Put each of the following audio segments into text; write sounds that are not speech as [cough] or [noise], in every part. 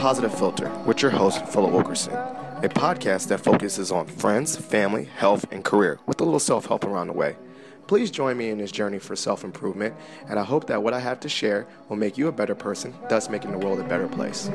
Positive Philter with your host, Philip Wilkerson, a podcast that focuses on friends, family, health, and career with a little self help around the way. Please join me in this journey for self improvement, and I hope that what I have to share will make you a better person, thus making the world a better place.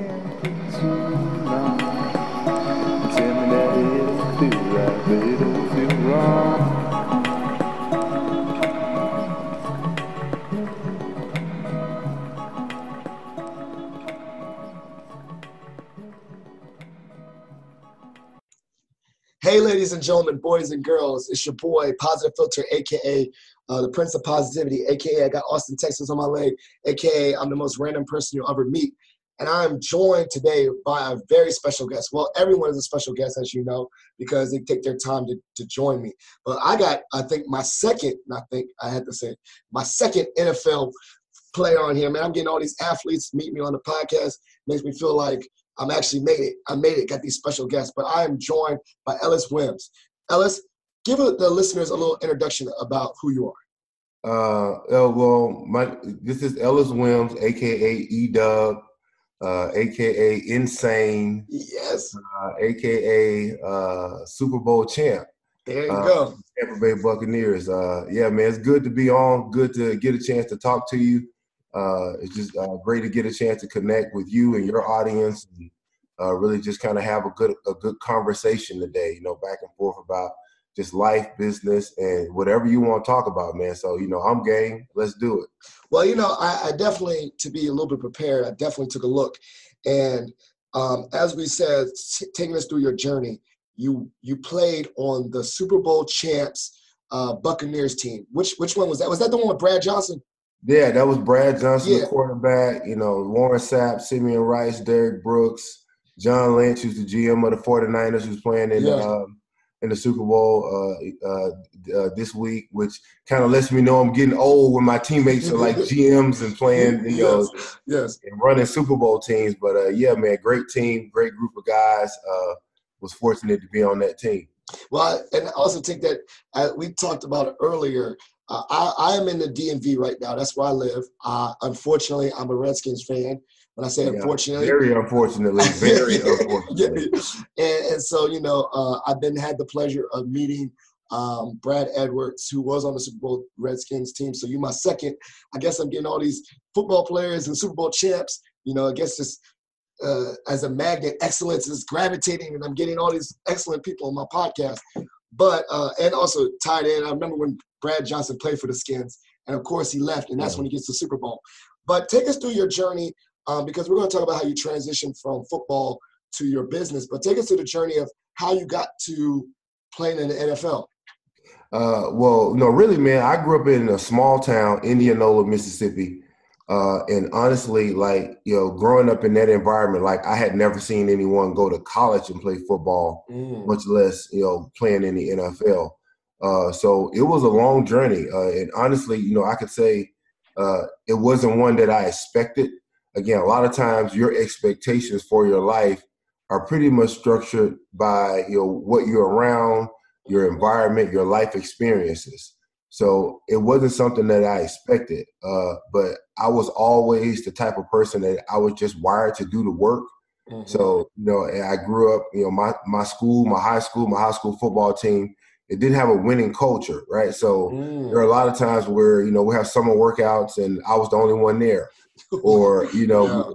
Hey, ladies and gentlemen, boys and girls, it's your boy, Positive Philter, aka uh, the Prince of Positivity, aka I got Austin, Texas on my leg, aka I'm the most random person you'll ever meet. And I'm joined today by a very special guest. Well, everyone is a special guest, as you know, because they take their time to, to join me. But I got, I think, my second, I think I had to say, my second NFL player on here, man. I'm getting all these athletes meet me on the podcast. Makes me feel like I'm actually made it. I made it. Got these special guests, but I am joined by Ellis Wyms. Ellis, give the listeners a little introduction about who you are. Uh, well, my this is Ellis Wyms, aka E Dub, uh, aka Insane, yes, uh, aka uh, Super Bowl champ. There you uh, go. Tampa Bay Buccaneers. Uh, yeah, man, it's good to be on. Good to get a chance to talk to you. Uh, it's just uh, great to get a chance to connect with you and your audience, and uh, really just kind of have a good a good conversation today. You know, back and forth about just life, business, and whatever you want to talk about, man. So you know, I'm game. Let's do it. Well, you know, I, I definitely to be a little bit prepared. I definitely took a look, and um, as we said, taking us through your journey, you you played on the Super Bowl champs uh, Buccaneers team. Which which one was that? Was that the one with Brad Johnson? Yeah, that was Brad Johnson, yeah. the quarterback. You know, Warren Sapp, Simeon Rice, Derrick Brooks, John Lynch, who's the GM of the 49ers, who's playing in yeah. the um, in the Super Bowl uh, uh, uh, this week, which kind of lets me know I'm getting old when my teammates are like [laughs] GMs and playing, you know, yes, yes. and running Super Bowl teams. But uh, yeah, man, great team, great group of guys. Uh, was fortunate to be on that team. Well, and I also think that uh, we talked about it earlier. Uh, I, I, am in the DMV right now. That's where I live. Uh, unfortunately, I'm a Redskins fan. When I say yeah, unfortunately, very unfortunately, [laughs] very unfortunately. [laughs] and, and, so, you know, uh, I've been had the pleasure of meeting um, Brad Edwards, who was on the Super Bowl Redskins team. So you're my second. I guess I'm getting all these football players and Super Bowl champs. You know, I guess just uh, as a magnet, excellence is gravitating, and I'm getting all these excellent people on my podcast. But uh, and also tied in. I remember when Brad Johnson played for the Skins, and of course he left, and that's when he gets the Super Bowl. But take us through your journey um, because we're going to talk about how you transitioned from football to your business. But take us through the journey of how you got to playing in the NFL. Uh, well, no, really, man. I grew up in a small town, Indianola, Mississippi. Uh, and honestly, like, you know, growing up in that environment, like I had never seen anyone go to college and play football, mm. much less, you know, playing in the NFL. Uh, so it was a long journey. Uh, and honestly, you know, I could say uh, it wasn't one that I expected. Again, a lot of times your expectations for your life are pretty much structured by, you know, what you're around, your environment, your life experiences. So it wasn't something that I expected, uh, but I was always the type of person that I was just wired to do the work. Mm-hmm. So you know, I grew up. You know, my my school, my high school, my high school football team, it didn't have a winning culture, right? So mm. there are a lot of times where you know we have summer workouts and I was the only one there, [laughs] or you know yeah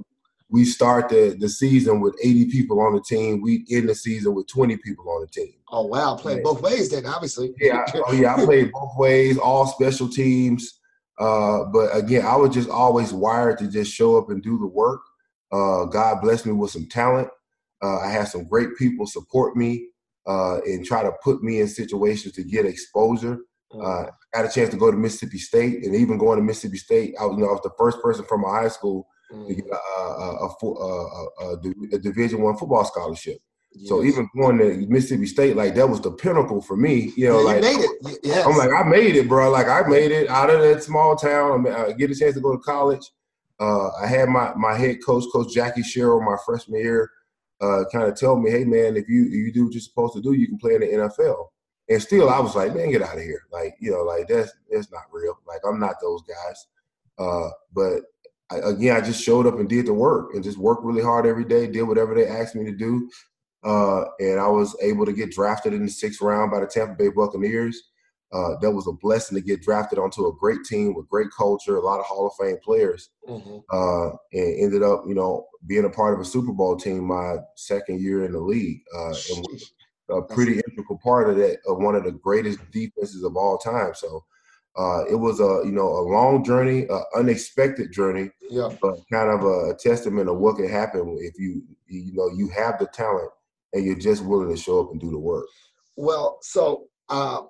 we start the, the season with 80 people on the team. We end the season with 20 people on the team. Oh wow, playing both ways then, obviously. Yeah, oh yeah, I played [laughs] both ways, all special teams. Uh, but again, I was just always wired to just show up and do the work. Uh, God blessed me with some talent. Uh, I had some great people support me uh, and try to put me in situations to get exposure. Mm. Uh, I had a chance to go to Mississippi State, and even going to Mississippi State, I was, you know, I was the first person from my high school to get a, a, a, a Division One football scholarship. Yes. So even going to Mississippi State, like that was the pinnacle for me. You know, yeah, like you made it. Yes. I'm like, I made it, bro. Like I made it out of that small town. I get a chance to go to college. Uh, I had my my head coach, Coach Jackie Sherrill, my freshman year, uh, kind of tell me, "Hey, man, if you if you do what you're supposed to do, you can play in the NFL." And still, I was like, "Man, get out of here!" Like you know, like that's that's not real. Like I'm not those guys. Uh, but I, again, I just showed up and did the work and just worked really hard every day, did whatever they asked me to do. Uh, and I was able to get drafted in the sixth round by the Tampa Bay Buccaneers. Uh, that was a blessing to get drafted onto a great team with great culture, a lot of Hall of Fame players, mm-hmm. uh, and ended up, you know, being a part of a Super Bowl team my second year in the league, uh, and was a pretty integral part of that of one of the greatest defenses of all time. So uh, it was a you know a long journey, an unexpected journey, yeah. but kind of a, a testament of what can happen if you you know you have the talent and you're just willing to show up and do the work. Well, so uh,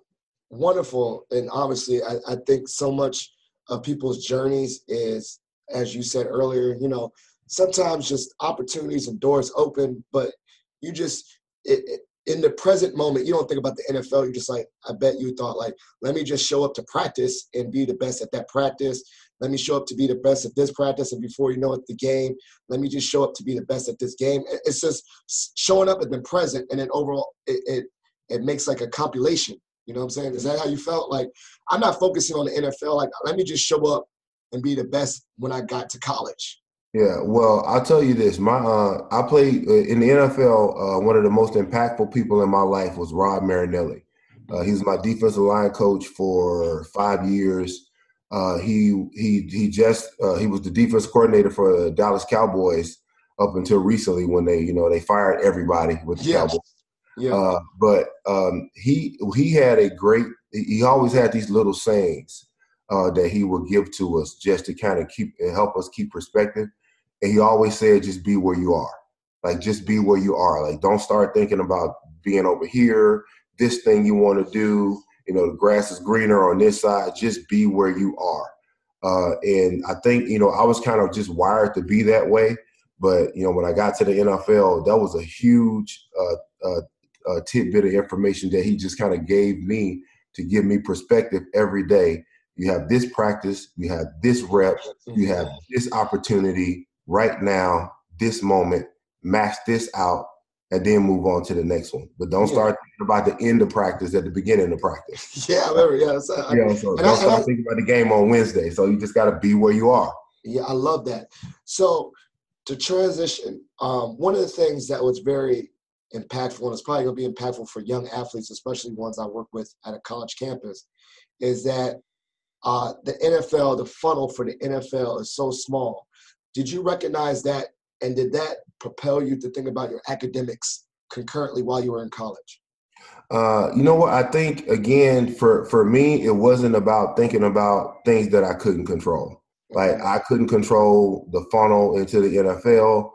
wonderful, and obviously, I, I think so much of people's journeys is, as you said earlier, you know, sometimes just opportunities and doors open, but you just it, it, in the present moment, you don't think about the NFL. You're just like, I bet you thought like, let me just show up to practice and be the best at that practice. Let me show up to be the best at this practice, and before you know it, the game. Let me just show up to be the best at this game. It's just showing up and then present, and then overall, it, it it makes like a compilation. You know what I'm saying? Is that how you felt? Like, I'm not focusing on the NFL. Like, let me just show up and be the best when I got to college. Yeah, well, I'll tell you this. My uh, I played uh, in the NFL. Uh, one of the most impactful people in my life was Rod Marinelli. Uh, he was my defensive line coach for five years. Uh, he he he just uh, he was the defense coordinator for the Dallas Cowboys up until recently when they you know they fired everybody with the yes. Cowboys. Yeah. Uh, but um, he he had a great. He always had these little sayings uh, that he would give to us just to kind of keep and help us keep perspective. And he always said, "Just be where you are. Like just be where you are. Like don't start thinking about being over here. This thing you want to do." you know the grass is greener on this side just be where you are uh, and i think you know i was kind of just wired to be that way but you know when i got to the nfl that was a huge uh, uh, uh, tidbit of information that he just kind of gave me to give me perspective every day you have this practice you have this rep you have this opportunity right now this moment max this out and then move on to the next one. But don't yeah. start thinking about the end of practice at the beginning of practice. [laughs] Yeah, I remember. Yeah, so, I, yeah, so don't I, start I, thinking about the game on Wednesday. So you just got to be where you are. Yeah, I love that. So to transition, um, one of the things that was very impactful, and it's probably going to be impactful for young athletes, especially ones I work with at a college campus, is that uh, the NFL, the funnel for the NFL is so small. Did you recognize that and did that propel you to think about your academics concurrently while you were in college? Uh, you know what? I think again, for for me, it wasn't about thinking about things that I couldn't control. Like I couldn't control the funnel into the NFL.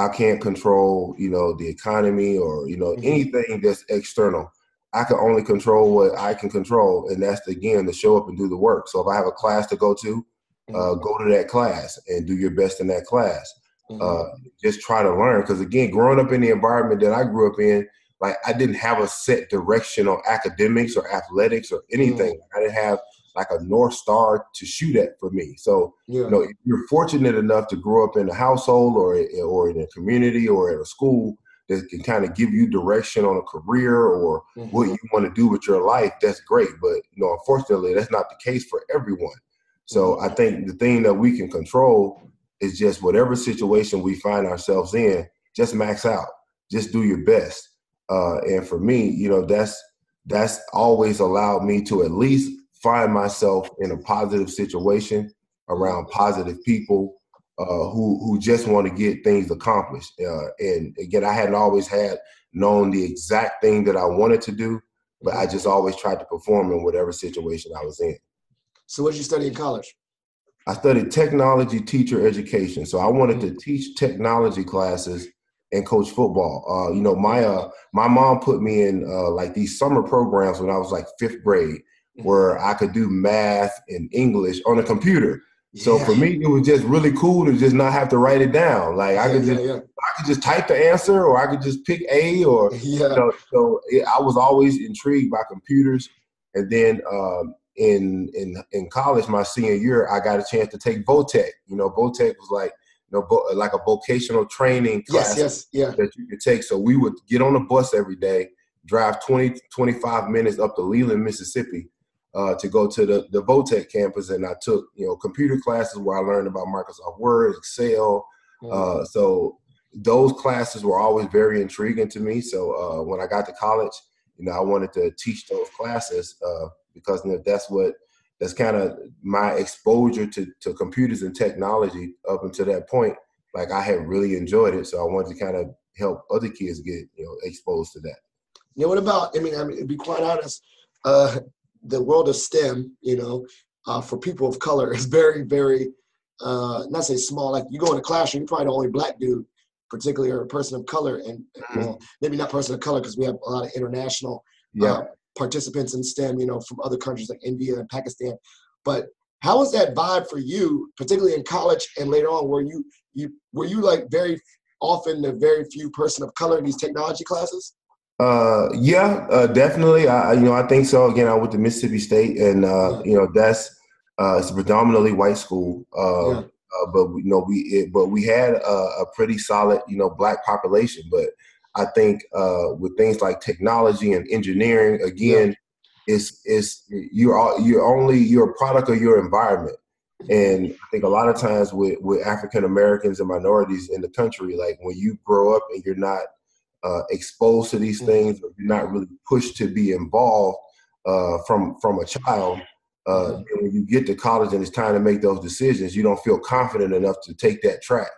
I can't control, you know, the economy or you know mm-hmm. anything that's external. I can only control what I can control, and that's again to show up and do the work. So if I have a class to go to, uh, mm-hmm. go to that class and do your best in that class. Mm-hmm. Uh, just try to learn. Because again, growing up in the environment that I grew up in, like I didn't have a set direction on academics or athletics or anything. Mm-hmm. I didn't have like a north star to shoot at for me. So yeah. you know, if you're fortunate enough to grow up in a household or or in a community or at a school that can kind of give you direction on a career or mm-hmm. what you want to do with your life, that's great. But you know, unfortunately, that's not the case for everyone. So mm-hmm. I think the thing that we can control is just whatever situation we find ourselves in, just max out, just do your best. Uh, and for me, you know, that's that's always allowed me to at least find myself in a positive situation around positive people uh, who who just want to get things accomplished. Uh, and again, I hadn't always had known the exact thing that I wanted to do, but I just always tried to perform in whatever situation I was in. So, what did you study in college? I studied technology teacher education. So I wanted to mm. teach technology classes and coach football. Uh, you know, my uh, my mom put me in uh, like these summer programs when I was like fifth grade. Where I could do math and English on a computer. So yeah. for me, it was just really cool to just not have to write it down. Like I could just, yeah. I could just type the answer, or I could just pick A, or [laughs] yeah. You know, so it, I was always intrigued by computers. And then um, in in in college, my senior year, I got a chance to take Votech. You know, Votech was like you know like a vocational training class yes, yes, yeah. that you could take. So we would get on a bus every day, drive 20, 25 minutes up to Leland, Mississippi, uh, to go to the the Votech campus, and I took you know computer classes where I learned about Microsoft Word, Excel. Mm-hmm. Uh, so those classes were always very intriguing to me. So uh, when I got to college, you know, I wanted to teach those classes uh, because you know, that's what that's kind of my exposure to to computers and technology up until that point. Like I had really enjoyed it, so I wanted to kind of help other kids get you know exposed to that. Yeah, what about? I mean, I mean, to be quite honest, uh, the world of STEM, you know, uh, for people of color is very, very, uh, not say small. Like you go in a classroom, you're probably the only black dude, particularly or a person of color, and mm-hmm. well, maybe not person of color because we have a lot of international yeah. uh, participants in STEM, you know, from other countries like India and Pakistan. But how was that vibe for you, particularly in college and later on? Were you you were you like very often the very few person of color in these technology classes? Uh, yeah, uh, definitely. I, you know, I think so. Again, I went to Mississippi State, and uh, you know, that's uh, it's a predominantly white school. Uh, yeah. uh, but you know, we it, but we had a, a, pretty solid, you know, black population. But I think uh, with things like technology and engineering, again, yeah. it's it's you're all, you're only you're a product of your environment. And I think a lot of times with, with African Americans and minorities in the country, like when you grow up and you're not uh, exposed to these mm-hmm. things, or you're not really pushed to be involved uh, from from a child. Uh, mm-hmm. when you get to college and it's time to make those decisions, you don't feel confident enough to take that track.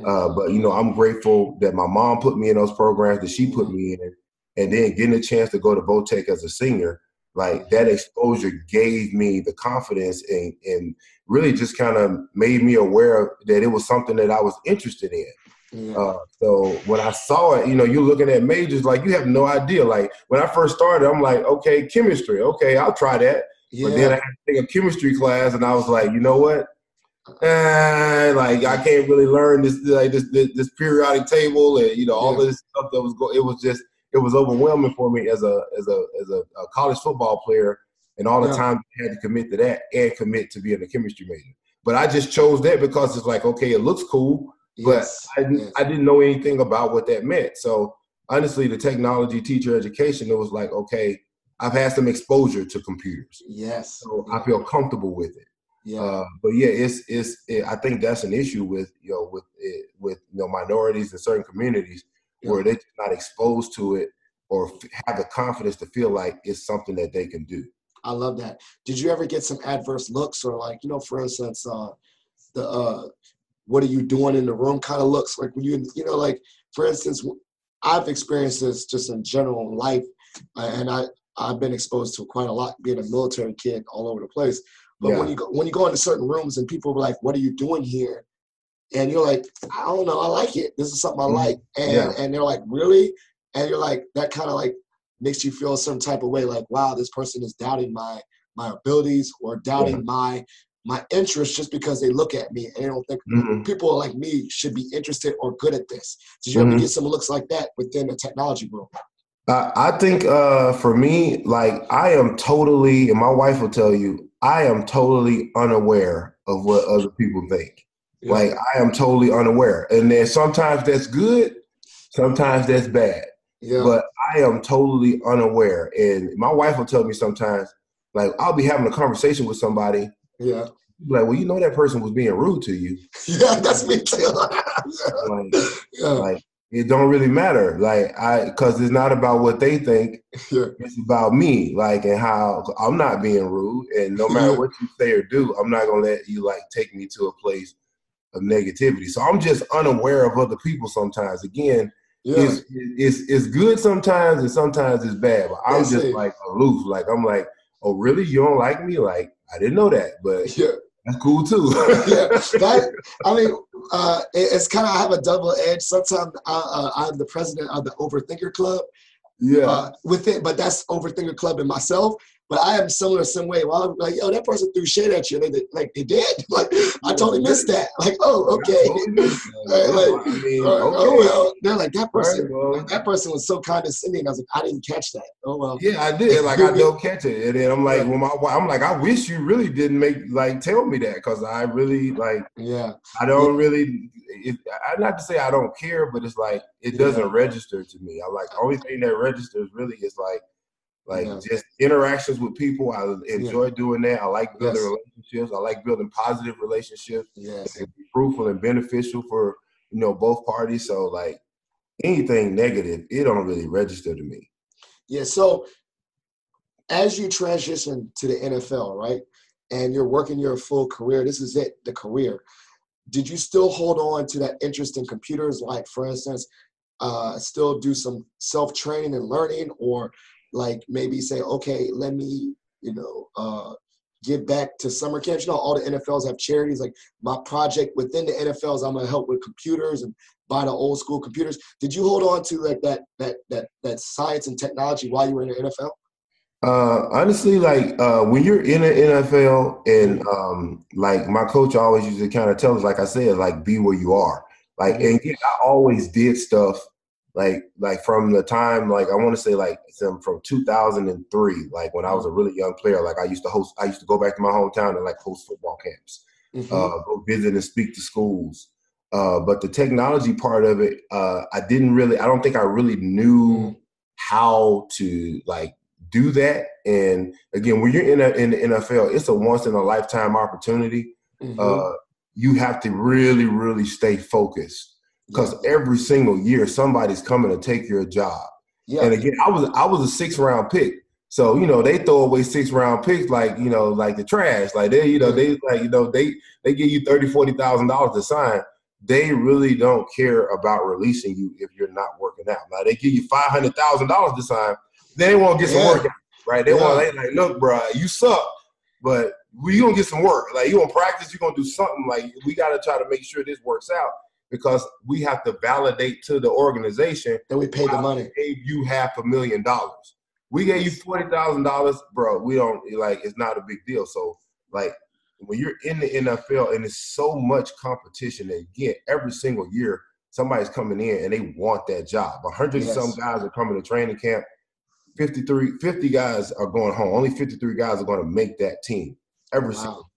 Uh, mm-hmm. but you know, I'm grateful that my mom put me in those programs that she put me in, and then getting a chance to go to Votech as a senior, like that exposure gave me the confidence and and really just kind of made me aware that it was something that I was interested in. Yeah. Uh, so when I saw it, you know, you're looking at majors like you have no idea. Like when I first started, I'm like, okay, chemistry, okay, I'll try that. Yeah. But then I had to take a chemistry class, and I was like, you know what? Eh, like I can't really learn this like this, this, this periodic table and you know all yeah. this stuff that was going. It was just it was overwhelming for me as a as a as a, a college football player, and all the yeah. time I had to commit to that and commit to being a chemistry major. But I just chose that because it's like okay, it looks cool but I, yes. I didn't know anything about what that meant. So honestly, the technology teacher education, it was like, okay, I've had some exposure to computers. Yes. So I feel comfortable with it. Yeah. Uh, but yeah, it's it's. It, I think that's an issue with you know with it, with you know minorities in certain communities yeah. where they're not exposed to it or have the confidence to feel like it's something that they can do. I love that. Did you ever get some adverse looks or like you know, for instance, uh, the uh, what are you doing in the room kind of looks like when you you know like for instance i've experienced this just in general in life uh, and i i've been exposed to quite a lot being a military kid all over the place but yeah. when you go when you go into certain rooms and people are like what are you doing here and you're like i don't know i like it this is something i mm-hmm. like and yeah. and they're like really and you're like that kind of like makes you feel some type of way like wow this person is doubting my my abilities or doubting yeah. my my interest just because they look at me and they don't think mm-hmm. people like me should be interested or good at this. Did you mm-hmm. ever get some looks like that within the technology world? Uh, I think uh, for me, like I am totally, and my wife will tell you, I am totally unaware of what other people think. Yeah. Like I am totally unaware, and then sometimes that's good, sometimes that's bad. Yeah. But I am totally unaware, and my wife will tell me sometimes, like I'll be having a conversation with somebody, yeah. Like, well, you know that person was being rude to you. [laughs] Yeah, that's me too. [laughs] like, yeah. like, it don't really matter. Like I, because it's not about what they think. Yeah. It's about me. Like and how I'm not being rude, and no matter yeah. what you say or do, I'm not gonna let you like take me to a place of negativity. So I'm just unaware of other people sometimes. Again, yeah. it's, it's it's good sometimes and sometimes it's bad. But I'm just like aloof. Like I'm like, oh really? You don't like me? Like I didn't know that, but [laughs] yeah. That's cool too. [laughs] yeah, that, I mean, uh, it, it's kind of I have a double edge. Sometimes I, uh, I'm the president of the Overthinker Club. Yeah. Uh, with it, but that's Overthinker Club and myself. But I am similar some way. Well, I'm like, yo, that person threw shit at you. They, they, like they did. [laughs] Like I totally missed that. Like, oh, okay. [laughs] like, I mean, oh, okay. oh well. They're like that person. Right, that person was so condescending. I was like, I didn't catch that. Oh well. Yeah, I did. Like I [laughs] don't catch it, and then I'm like, well, my, I'm like, I wish you really didn't make like tell me that because I really like. Yeah. I don't yeah. really. It, I not to say I don't care, but it's like it doesn't yeah. register to me. I like the only thing that registers really is like Like yeah. just interactions with people. I enjoy yeah. doing that. I like building yes. relationships. I like building positive relationships. Yes. fruitful and beneficial for, you know, both parties. So like anything negative, it don't really register to me. Yeah. So as you transition to the NFL, right? And you're working your full career, this is it, the career. Did you still hold on to that interest in computers? Like, for instance, uh, still do some self training and learning, or like maybe say, okay, let me, you know, uh, give back to summer camps. You know, all the NFLs have charities. Like my project within the NFLs, I'm gonna help with computers and buy the old school computers. Did you hold on to like that that that that science and technology while you were in the NFL? Uh, honestly, like uh, when you're in the NFL, and um, like my coach always used to kind of tell us, like I said, like be where you are. Like, mm-hmm. and again, I always did stuff like like from the time like I want to say like from 2003, like when I was a really young player. Like I used to host, I used to go back to my hometown and like host football camps, mm-hmm. uh, go visit and speak to schools. Uh, but the technology part of it, uh, I didn't really. I don't think I really knew mm-hmm. how to like do that. And again, when you're in, a, in the NFL, it's a once in a lifetime opportunity. Mm-hmm. Uh, you have to really, really stay focused because yeah. every single year somebody's coming to take your job. Yeah. And again, I was I was a six round pick. So, you know, they throw away six round picks like, you know, like the trash. Like they, you know, they like, you know, they they give you thirty, forty thousand dollars to sign. They really don't care about releasing you if you're not working out. Now they give you five hundred thousand dollars to sign they want to get some yeah. work, right? They yeah. want they like, look, bro, you suck, but we gonna get some work. Like you gonna practice, you gonna do something. Like we gotta try to make sure this works out because we have to validate to the organization that we paid the money. Gave you half a million dollars. We gave you forty thousand dollars, bro. We don't like it's not a big deal. So like when you're in the NFL and it's so much competition that again every single year somebody's coming in and they want that job. A hundred yes. some guys are coming to training camp 53, 50 guys are going home. Only 53 guys are going to make that team every wow. single.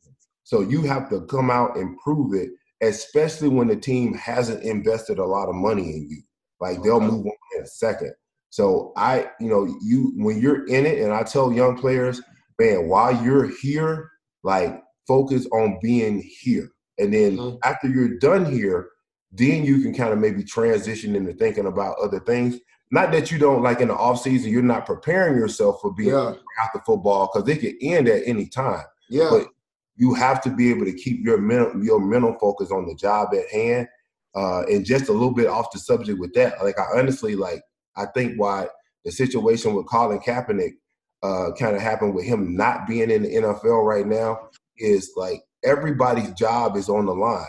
So you have to come out and prove it, especially when the team hasn't invested a lot of money in you. Like they'll move on in a second. So I, you know, you when you're in it, and I tell young players, man, while you're here, like focus on being here. And then mm-hmm. after you're done here, then you can kind of maybe transition into thinking about other things not that you don't like in the off season, you're not preparing yourself for being yeah. out the football because it could end at any time. Yeah. But you have to be able to keep your mental your mental focus on the job at hand. Uh, and just a little bit off the subject with that, like I honestly like I think why the situation with Colin Kaepernick uh, kind of happened with him not being in the NFL right now is like everybody's job is on the line,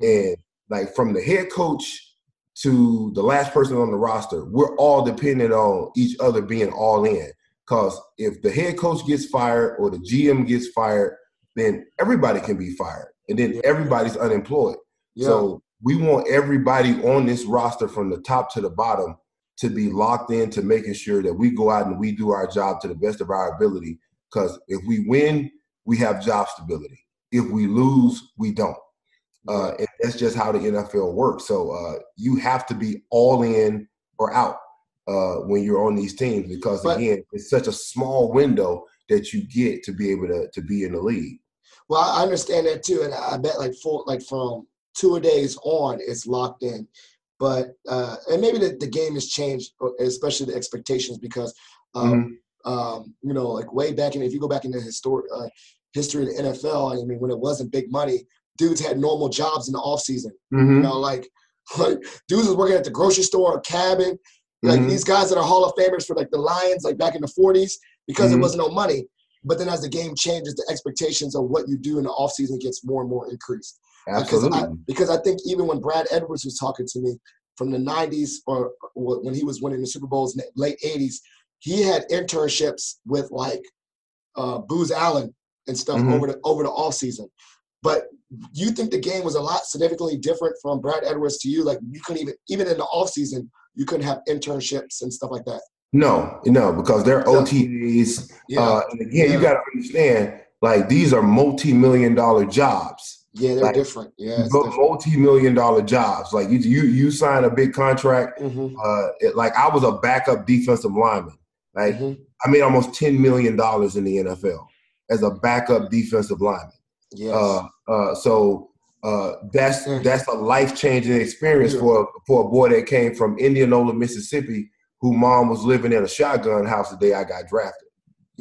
and like from the head coach to the last person on the roster, we're all dependent on each other being all in. Because if the head coach gets fired or the GM gets fired, then everybody can be fired, and then everybody's unemployed. Yeah. So we want everybody on this roster from the top to the bottom to be locked into making sure that we go out and we do our job to the best of our ability. Because if we win, we have job stability. If we lose, we don't. Uh, and that's just how the NFL works. So uh, you have to be all in or out uh, when you're on these teams because but, again, it's such a small window that you get to be able to to be in the league. Well, I understand that too, and I bet like for like from two days on, it's locked in. But uh, and maybe the, the game has changed, uh, especially the expectations because um, mm-hmm. um, you know like way back in if you go back in the historic uh, history of the NFL, I mean when it wasn't big money, dudes had normal jobs in the off season. Mm-hmm. You know, like [laughs] like dudes was working at the grocery store, a cabin. Like mm-hmm. these guys that are Hall of Famers for like the Lions, like back in the '40s, because mm-hmm. there wasn't no money. But then as the game changes, the expectations of what you do in the off season gets more and more increased. Absolutely. Because I, because I think even when Brad Edwards was talking to me from the '90s or when he was winning the Super Bowls, late '80s, he had internships with like uh, Booz Allen and stuff mm-hmm. over the over the off season. But you think the game was a lot significantly different from Brad Edwards to you? Like you couldn't even even in the off season, you couldn't have internships and stuff like that. No, no, because they're OTAs. Yeah. Uh, and again, yeah. you got to understand, like these are multi-million dollar jobs. Yeah, they're like, different. Yeah, multi-million dollar jobs. Like you, you, you sign a big contract. Mm-hmm. Uh, it, like I was a backup defensive lineman, Like mm-hmm. I made almost ten million dollars in the NFL as a backup defensive lineman. Yes. Uh, uh, so uh, that's mm. that's a life changing experience yeah. for for a boy that came from Indianola, Mississippi, who mom was living in a shotgun house the day I got drafted.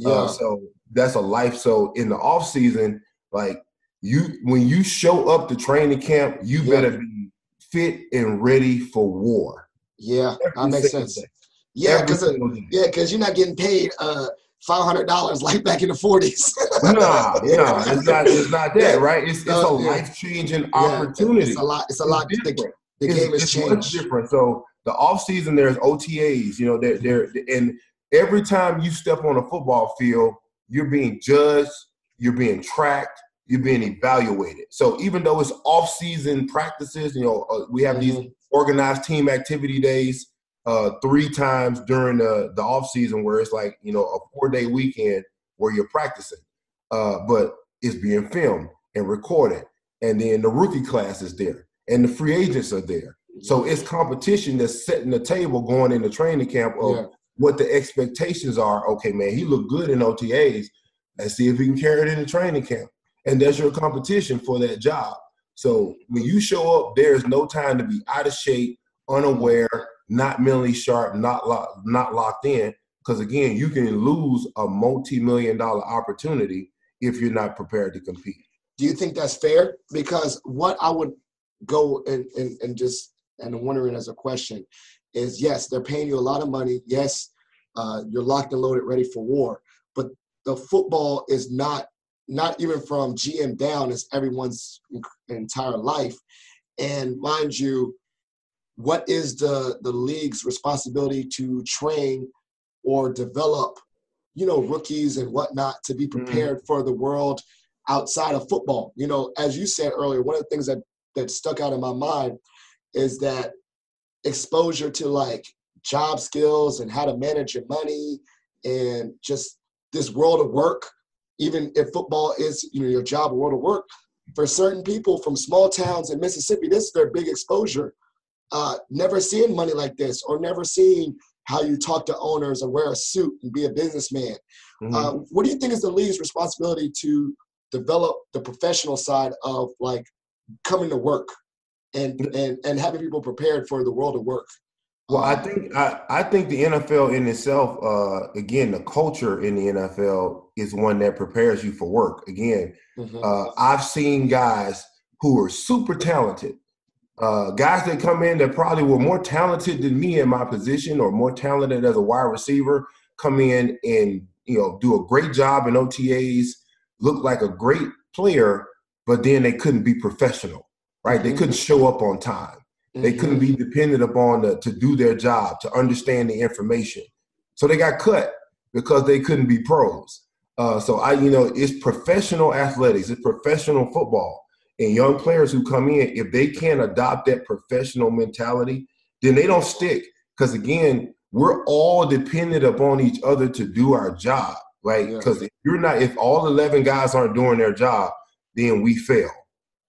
Uh, yeah. so that's a life. So in the off season, like you, when you show up to training camp, you yeah. better be fit and ready for war. Yeah, Every that makes sense. Day. Yeah, because yeah, because you're not getting paid uh, five hundred dollars [laughs] like back in the forties. no, no, [laughs] it's not. It's not that, yeah. right? It's, it's a life changing opportunity. It's a lot. It's a lot. It's the, the game is changed. different. So the off season, there's OTAs. You know, they're, they're and every time you step on a football field, you're being judged, you're being tracked, you're being evaluated. So even though it's off season practices, you know, uh, we have mm-hmm. these organized team activity days uh, three times during the, the off season where it's like, you know, a four day weekend where you're practicing. Uh, but it's being filmed and recorded. And then the rookie class is there and the free agents are there. So it's competition that's setting the table going into training camp of yeah. what the expectations are. Okay, man, he looked good in OTAs. Let's see if he can carry it into training camp. And that's your competition for that job. So when you show up, there's no time to be out of shape, unaware, not mentally sharp, not locked, not locked in. Because again, you can lose a multi-million dollar opportunity if you're not prepared to compete. Do you think that's fair? Because what I would go and, and, and just and wondering as a question is yes, they're paying you a lot of money. Yes, uh, you're locked and loaded, ready for war. But the football is not not even from GM down. It's everyone's entire life. And mind you, what is the the league's responsibility to train or develop, you know, rookies and whatnot to be mm-hmm. prepared mm. for the world outside of football? You know, as you said earlier, one of the things that that stuck out in my mind is that exposure to like job skills and how to manage your money and just this world of work even if football is you know your job or world of work for certain people from small towns in mississippi this is their big exposure uh, never seeing money like this or never seeing how you talk to owners or wear a suit and be a businessman mm-hmm. uh, what do you think is the league's responsibility to develop the professional side of like coming to work and and and having people prepared for the world of work. Well, I um, think I, I think the NFL in itself, uh, again, the culture in the NFL is one that prepares you for work. Again, mm-hmm. uh, I've seen guys who are super talented, uh, guys that come in that probably were more talented than me in my position or more talented as a wide receiver, come in and you know do a great job in OTAs, look like a great player, but then they couldn't be professional right? Mm-hmm. They couldn't show up on time. Mm-hmm. They couldn't be dependent upon the, to do their job, to understand the information. So they got cut because they couldn't be pros. Uh, so I, you know, it's professional athletics, it's professional football, and young players who come in, if they can't adopt that professional mentality, then they don't stick. Because again, we're all dependent upon each other to do our job, right? Because yeah. if you're not, if all eleven guys aren't doing their job, then we fail.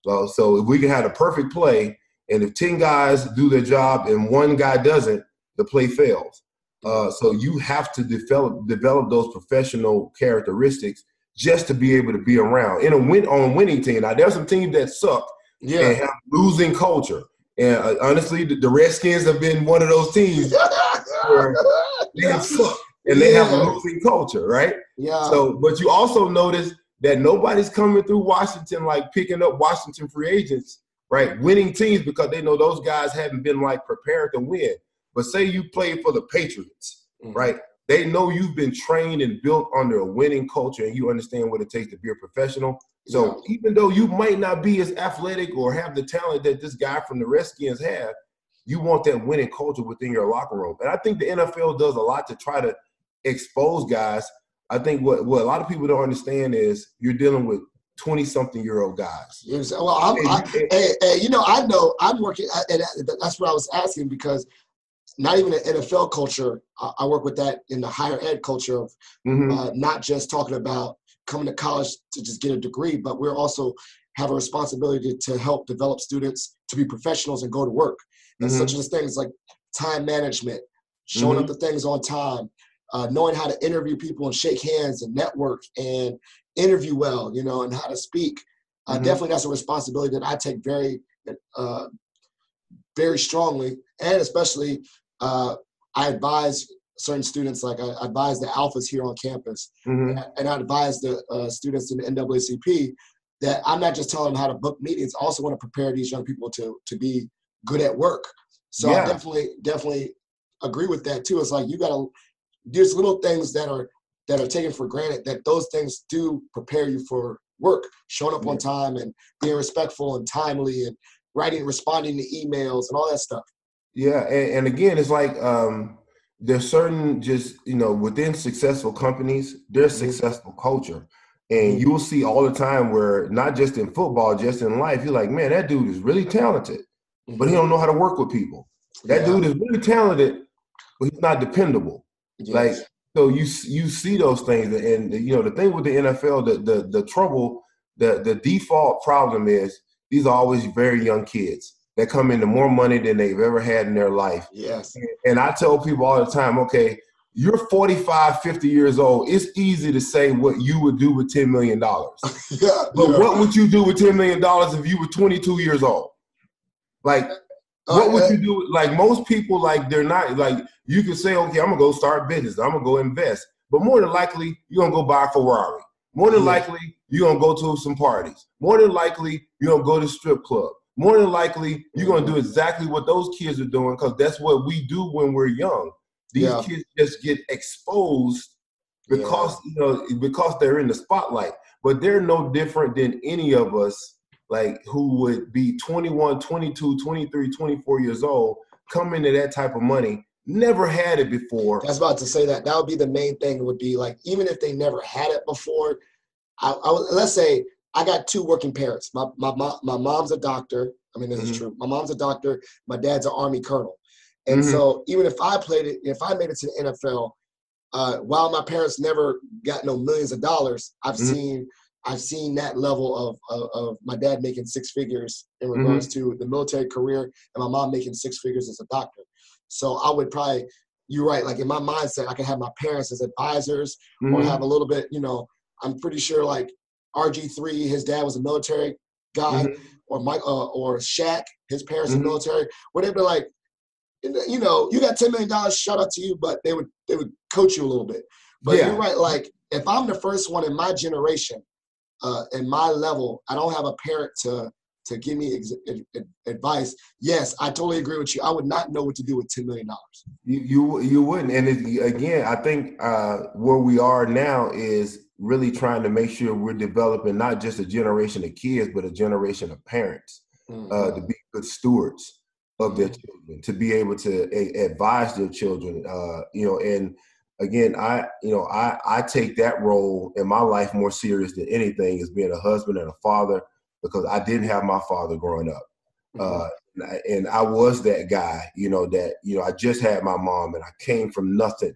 So, so if we can have a perfect play, and if 10 guys do their job and one guy doesn't, the play fails. Uh, so you have to develop develop those professional characteristics just to be able to be around in a win on winning team. Now there's some teams that suck yeah. and have losing culture. And uh, honestly, the, the, Redskins have been one of those teams [laughs] where they have sucked and they have a losing culture, right? Yeah. So, but you also notice that nobody's coming through Washington like picking up Washington free agents, right? Winning teams because they know those guys haven't been like prepared to win. But say you play for the Patriots, mm-hmm. right? They know you've been trained and built under a winning culture and you understand what it takes to be a professional. So yeah. even though you might not be as athletic or have the talent that this guy from the Redskins have, you want that winning culture within your locker room. And I think the NFL does a lot to try to expose guys I think what, what a lot of people don't understand is you're dealing with 20 something year old guys. Well, I'm, I, and, hey, hey, you know, I know I'm working, and that's what I was asking because not even the NFL culture, I work with that in the higher ed culture of mm-hmm. uh, not just talking about coming to college to just get a degree, but we're also have a responsibility to, to help develop students to be professionals and go to work. And mm-hmm. such as things like time management, showing mm-hmm. up the things on time, uh, knowing how to interview people and shake hands and network and interview well, you know, and how to speak. Uh, mm-hmm. Definitely, that's a responsibility that I take very, uh, very strongly, and especially uh, I advise certain students, like I advise the alphas here on campus, mm-hmm. and I advise the uh, students in the NAACP that I'm not just telling them how to book meetings. I also want to prepare these young people to to be good at work. So yeah. I definitely definitely agree with that too. It's like you gotta there's little things that are that are taken for granted that those things do prepare you for work, showing up yeah. on time and being respectful and timely and writing, responding to emails and all that stuff. Yeah, and, and again, it's like um, there's certain just you know within successful companies, there's mm-hmm. successful culture, and mm-hmm. you'll see all the time where not just in football, just in life, you're like, man, that dude is really talented, mm-hmm. but he don't know how to work with people. That yeah. dude is really talented, but he's not dependable. Yes. Like so, you you see those things, and you know the thing with the NFL, the the the trouble, the the default problem is these are always very young kids that come into more money than they've ever had in their life. Yes. And I tell people all the time, okay, you're 45, 50 years old. It's easy to say what you would do with $10 million. [laughs] yeah, but yeah. what would you do with $10 million if you were 22 years old? Like, uh, what would you do? Like, most people, like, they're not, like, you can say, okay, I'm to go start business. I'm to go invest. But more than likely, you're to go buy a Ferrari. More than yeah. likely, you're to go to some parties. More than likely, you're to go to strip club more than likely you're going to do exactly what those kids are doing because that's what we do when we're young. These yeah. kids just get exposed because yeah. you know because they're in the spotlight, but they're no different than any of us like who would be 21, 22, 23, 24 years old come into that type of money never had it before. I was about to say that. That would be the main thing. Would be like even if they never had it before. I, I let's say I got two working parents. My my my mom's a doctor. I mean, this mm-hmm. is true. My mom's a doctor. My dad's an army colonel. And mm-hmm. so even if I played it, if I made it to the NFL, uh, while my parents never got no millions of dollars, I've mm-hmm. seen I've seen that level of, of, of my dad making six figures in mm-hmm. regards to the military career, and my mom making six figures as a doctor. So I would probably, you're right. Like in my mindset, I can have my parents as advisors, or mm-hmm. have a little bit. You know, I'm pretty sure like RG3, his dad was a military guy, mm-hmm. or Mike, uh, or Shaq, his parents mm-hmm. military. Where they'd be like, you know, you got ten million dollars, shout out to you, but they would they would coach you a little bit. But yeah. you're right. Like if I'm the first one in my generation, uh, in my level, I don't have a parent to to give me ex- advice. Yes, I totally agree with you. I would not know what to do with ten million dollars. You, you you wouldn't. And it, again, I think uh, where we are now is really trying to make sure we're developing not just a generation of kids, but a generation of parents mm-hmm. uh, to be good stewards of their mm-hmm. children, to be able to a, advise their children. Uh, you know, and again, I you know I I take that role in my life more serious than anything as being a husband and a father because I didn't have my father growing up. Mm-hmm. Uh, and I was that guy, you know, that, you know, I just had my mom and I came from nothing.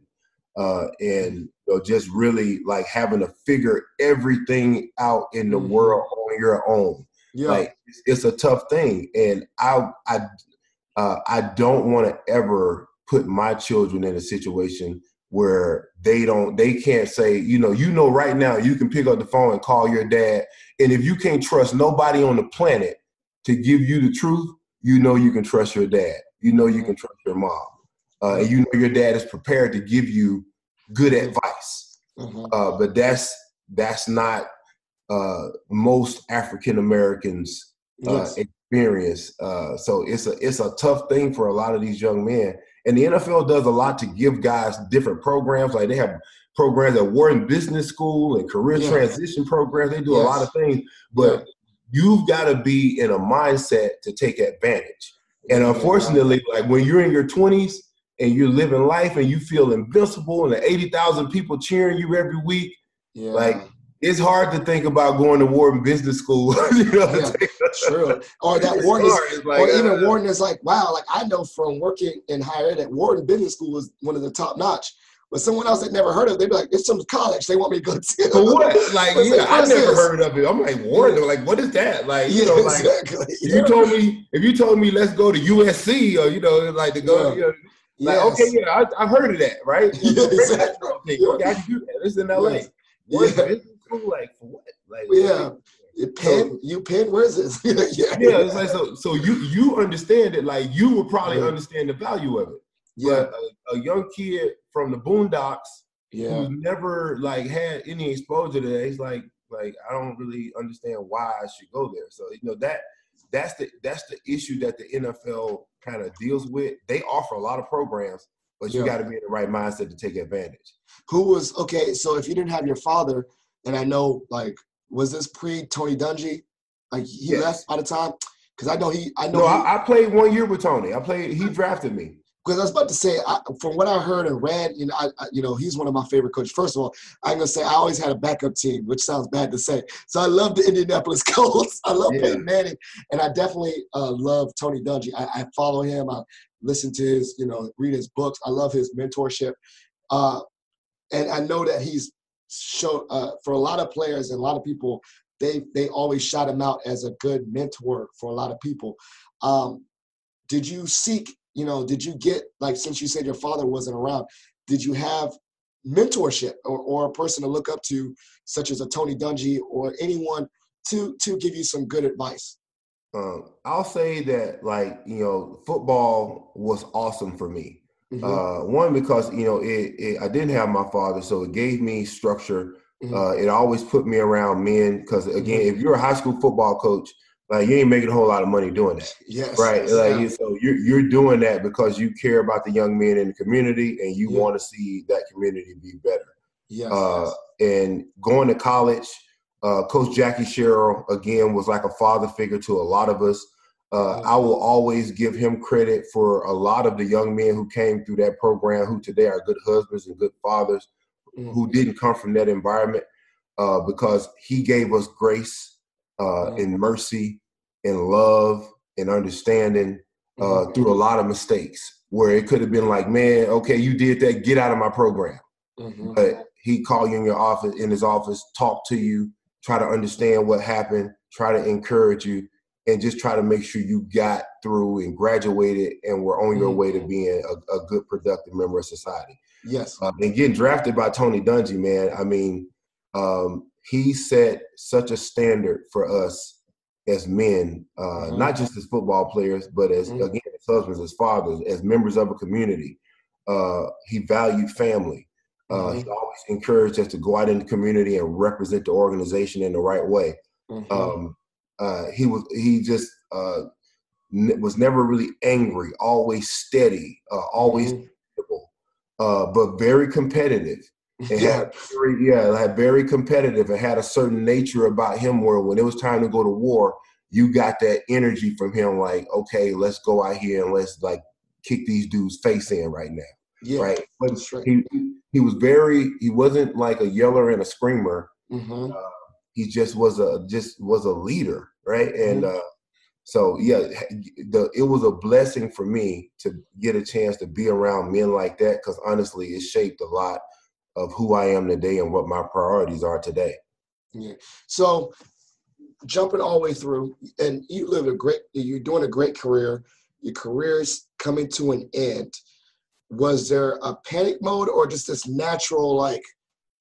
Uh, and you know, just really like having to figure everything out in the mm-hmm. world on your own. Yeah. Like it's, it's, a tough thing. And I, I, uh, I don't want to ever put my children in a situation where they don't they can't say you know you know right now you can pick up the phone and call your dad. And if you can't trust nobody on the planet to give you the truth you know you can trust your dad. You know you can trust your mom. Uh, and you know your dad is prepared to give you good advice. Mm-hmm. uh, but that's that's not uh, most african americans uh, yes. experience. Uh, so it's a it's a tough thing for a lot of these young men and the NFL does a lot to give guys different programs. Like they have programs at Wharton Business School and career yeah. transition programs. They do yes. a lot of things, but yeah. you've got to be in a mindset to take advantage. And unfortunately, like when you're in your 20s and you're living life and you feel invincible and 80,000 people cheering you every week, yeah. like it's hard to think about going to Wharton Business School. [laughs] you know, yeah, true. [laughs] Or that Wharton is, like, or even uh, Wharton is like, wow, like I know from working in higher ed that Wharton Business School is one of the top notch. But someone else that never heard of, it, they'd be like, "It's some college they want me to go to." [laughs] What? Like, yeah, like, I never heard of it. I'm like, Wharton. Like, what is that? Like, you yeah, know, like, exactly. if you told me, if you told me, let's go to USC, or you know, like to go, yeah. you know, Like, yes. okay, yeah, I, have heard of that, right? [laughs] Yeah, exactly. Okay, I can do that. This is in LA. What yeah. school? Like for what? Like yeah. Penn, you Penn, where's this? [laughs] yeah, yeah. It's like so. So you you understand it. Like you would probably understand the value of it. Yeah, a, a, young kid from the Boondocks, yeah, who never like had any exposure to that. He's like, like I don't really understand why I should go there. So you know that that's the that's the issue that the NFL kind of deals with. They offer a lot of programs, but you yeah. got to be in the right mindset to take advantage. Who was okay? So if you didn't have your father, and I know like was this pre Tony Dungy? Like he yes. left by the time because I know he. I know. No, he, I, I, played one year with Tony. I played. He drafted me. Because I was about to say, I, from what I heard and read, you know, I, I, you know, he's one of my favorite coaches. First of all, I'm gonna say I always had a backup team, which sounds bad to say. So I love the Indianapolis [laughs] Colts. I love yeah. Peyton Manning, and I definitely uh, love Tony Dungy. I, I, follow him. I listen to his, you know, read his books. I love his mentorship, uh, and I know that he's showed uh, for a lot of players and a lot of people. They they always shout him out as a good mentor for a lot of people. Um, did you seek you know, did you get like since you said your father wasn't around, did you have mentorship or, or a person to look up to, such as a Tony Dungy or anyone to to give you some good advice? Um, I'll say that like you know, football was awesome for me. Mm-hmm. Uh, one because you know it, it, I didn't have my father, so it gave me structure. Mm-hmm. Uh, it always put me around men because again, mm-hmm. if you're a high school football coach, like you ain't making a whole lot of money doing that. Yes. Right. Like yeah. so you're you're doing that because you care about the young men in the community and you yeah. want to see that community be better. Yes, uh, yes. And going to college, uh, Coach Jackie Sherrill again was like a father figure to a lot of us. Uh, I will always give him credit for a lot of the young men who came through that program, who today are good husbands and good fathers, mm-hmm. who didn't come from that environment, uh, because he gave us grace uh, in mercy, and love, and understanding uh, mm-hmm. through a lot of mistakes where it could have been like, man, okay, you did that, get out of my program. Mm-hmm. But he called you in your office, in his office, talk to you, try to understand what happened, try to encourage you, and just try to make sure you got through and graduated and were on your mm-hmm. way to being a, a, good, productive member of society. Yes. Uh, and getting drafted by Tony Dungy, man, I mean, um, he set such a standard for us as men, uh, mm-hmm. not just as football players, but as mm-hmm. again as husbands, as fathers, as members of a community. Uh, he valued family. Uh, mm-hmm. He always encouraged us to go out in the community and represent the organization in the right way. Mm-hmm. Um, uh, he was he just uh, n- was never really angry, always steady, uh, always mm-hmm. but very competitive. [laughs] It yeah. had very, yeah, had very competitive. It had a certain nature about him where when it was time to go to war, you got that energy from him. Like, okay, let's go out here and let's like kick these dudes face in right now. Yeah, right. But he he was very. He wasn't like a yeller and a screamer. Mm-hmm. Uh, he just was a just was a leader, right? And mm-hmm. uh, so yeah, the it was a blessing for me to get a chance to be around men like that because honestly, it shaped a lot of who I am today and what my priorities are today. Yeah. So jumping all the way through, and you live a great, you're doing a great career. Your career is coming to an end. Was there a panic mode or just this natural, like,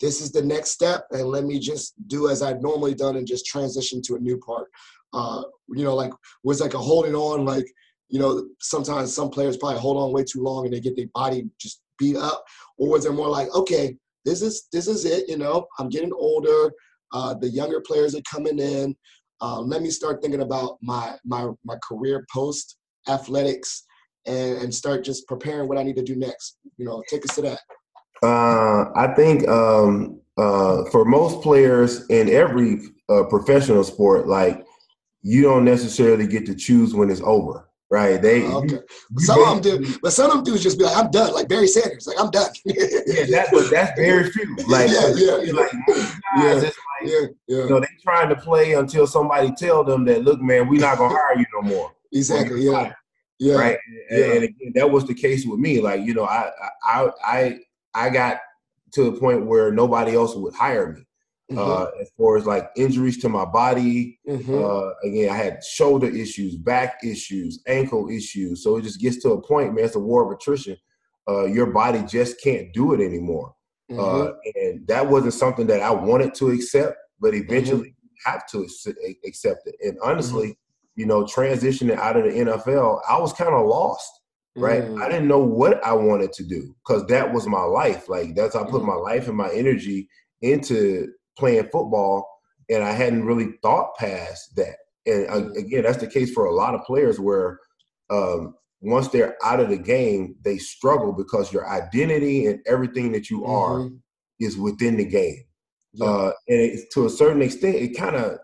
this is the next step, and let me just do as I've normally done and just transition to a new part? Uh, you know, like, was like a holding on, like, you know, sometimes some players probably hold on way too long and they get their body just beat up, or was there more like, okay, this is this is it. You know, I'm getting older. Uh, the younger players are coming in. Uh, let me start thinking about my my my career post athletics and, and start just preparing what I need to do next. You know, take us to that. Uh, I think um, uh, for most players in every uh, professional sport, like you don't necessarily get to choose when it's over right? They uh, okay. You, some of them do, but some of them dudes just be like, "I'm done," like Barry Sanders, like I'm done. yeah, that's but that's very few. [laughs] Like, yeah, yeah, yeah. Like, yeah, like, yeah, yeah. You know, they trying to play until somebody tell them that, look, man, we're not gonna hire you no more. [laughs] Exactly. Yeah. Yeah. Right. Yeah. And, and again, that was the case with me. Like, you know, I I I I got to a point where nobody else would hire me. Mm-hmm. Uh, as far as like injuries to my body, mm-hmm. uh, again, I had shoulder issues, back issues, ankle issues. So it just gets to a point, man. It's a war of attrition. uh, your body just can't do it anymore. Uh, mm-hmm. And that wasn't something that I wanted to accept, but mm-hmm. eventually have to accept it. And honestly, mm-hmm. you know, transitioning out of the NFL, I was kind of lost, right? Mm. I didn't know what I wanted to do because that was my life. Like that's I put mm-hmm. my life and my energy into playing football, and I hadn't really thought past that. And mm. again, that's the case for a lot of players where um, once they're out of the game, they struggle because your identity and everything that you are mm-hmm. is within the game. Yeah. Uh, and it, to a certain extent, it kind of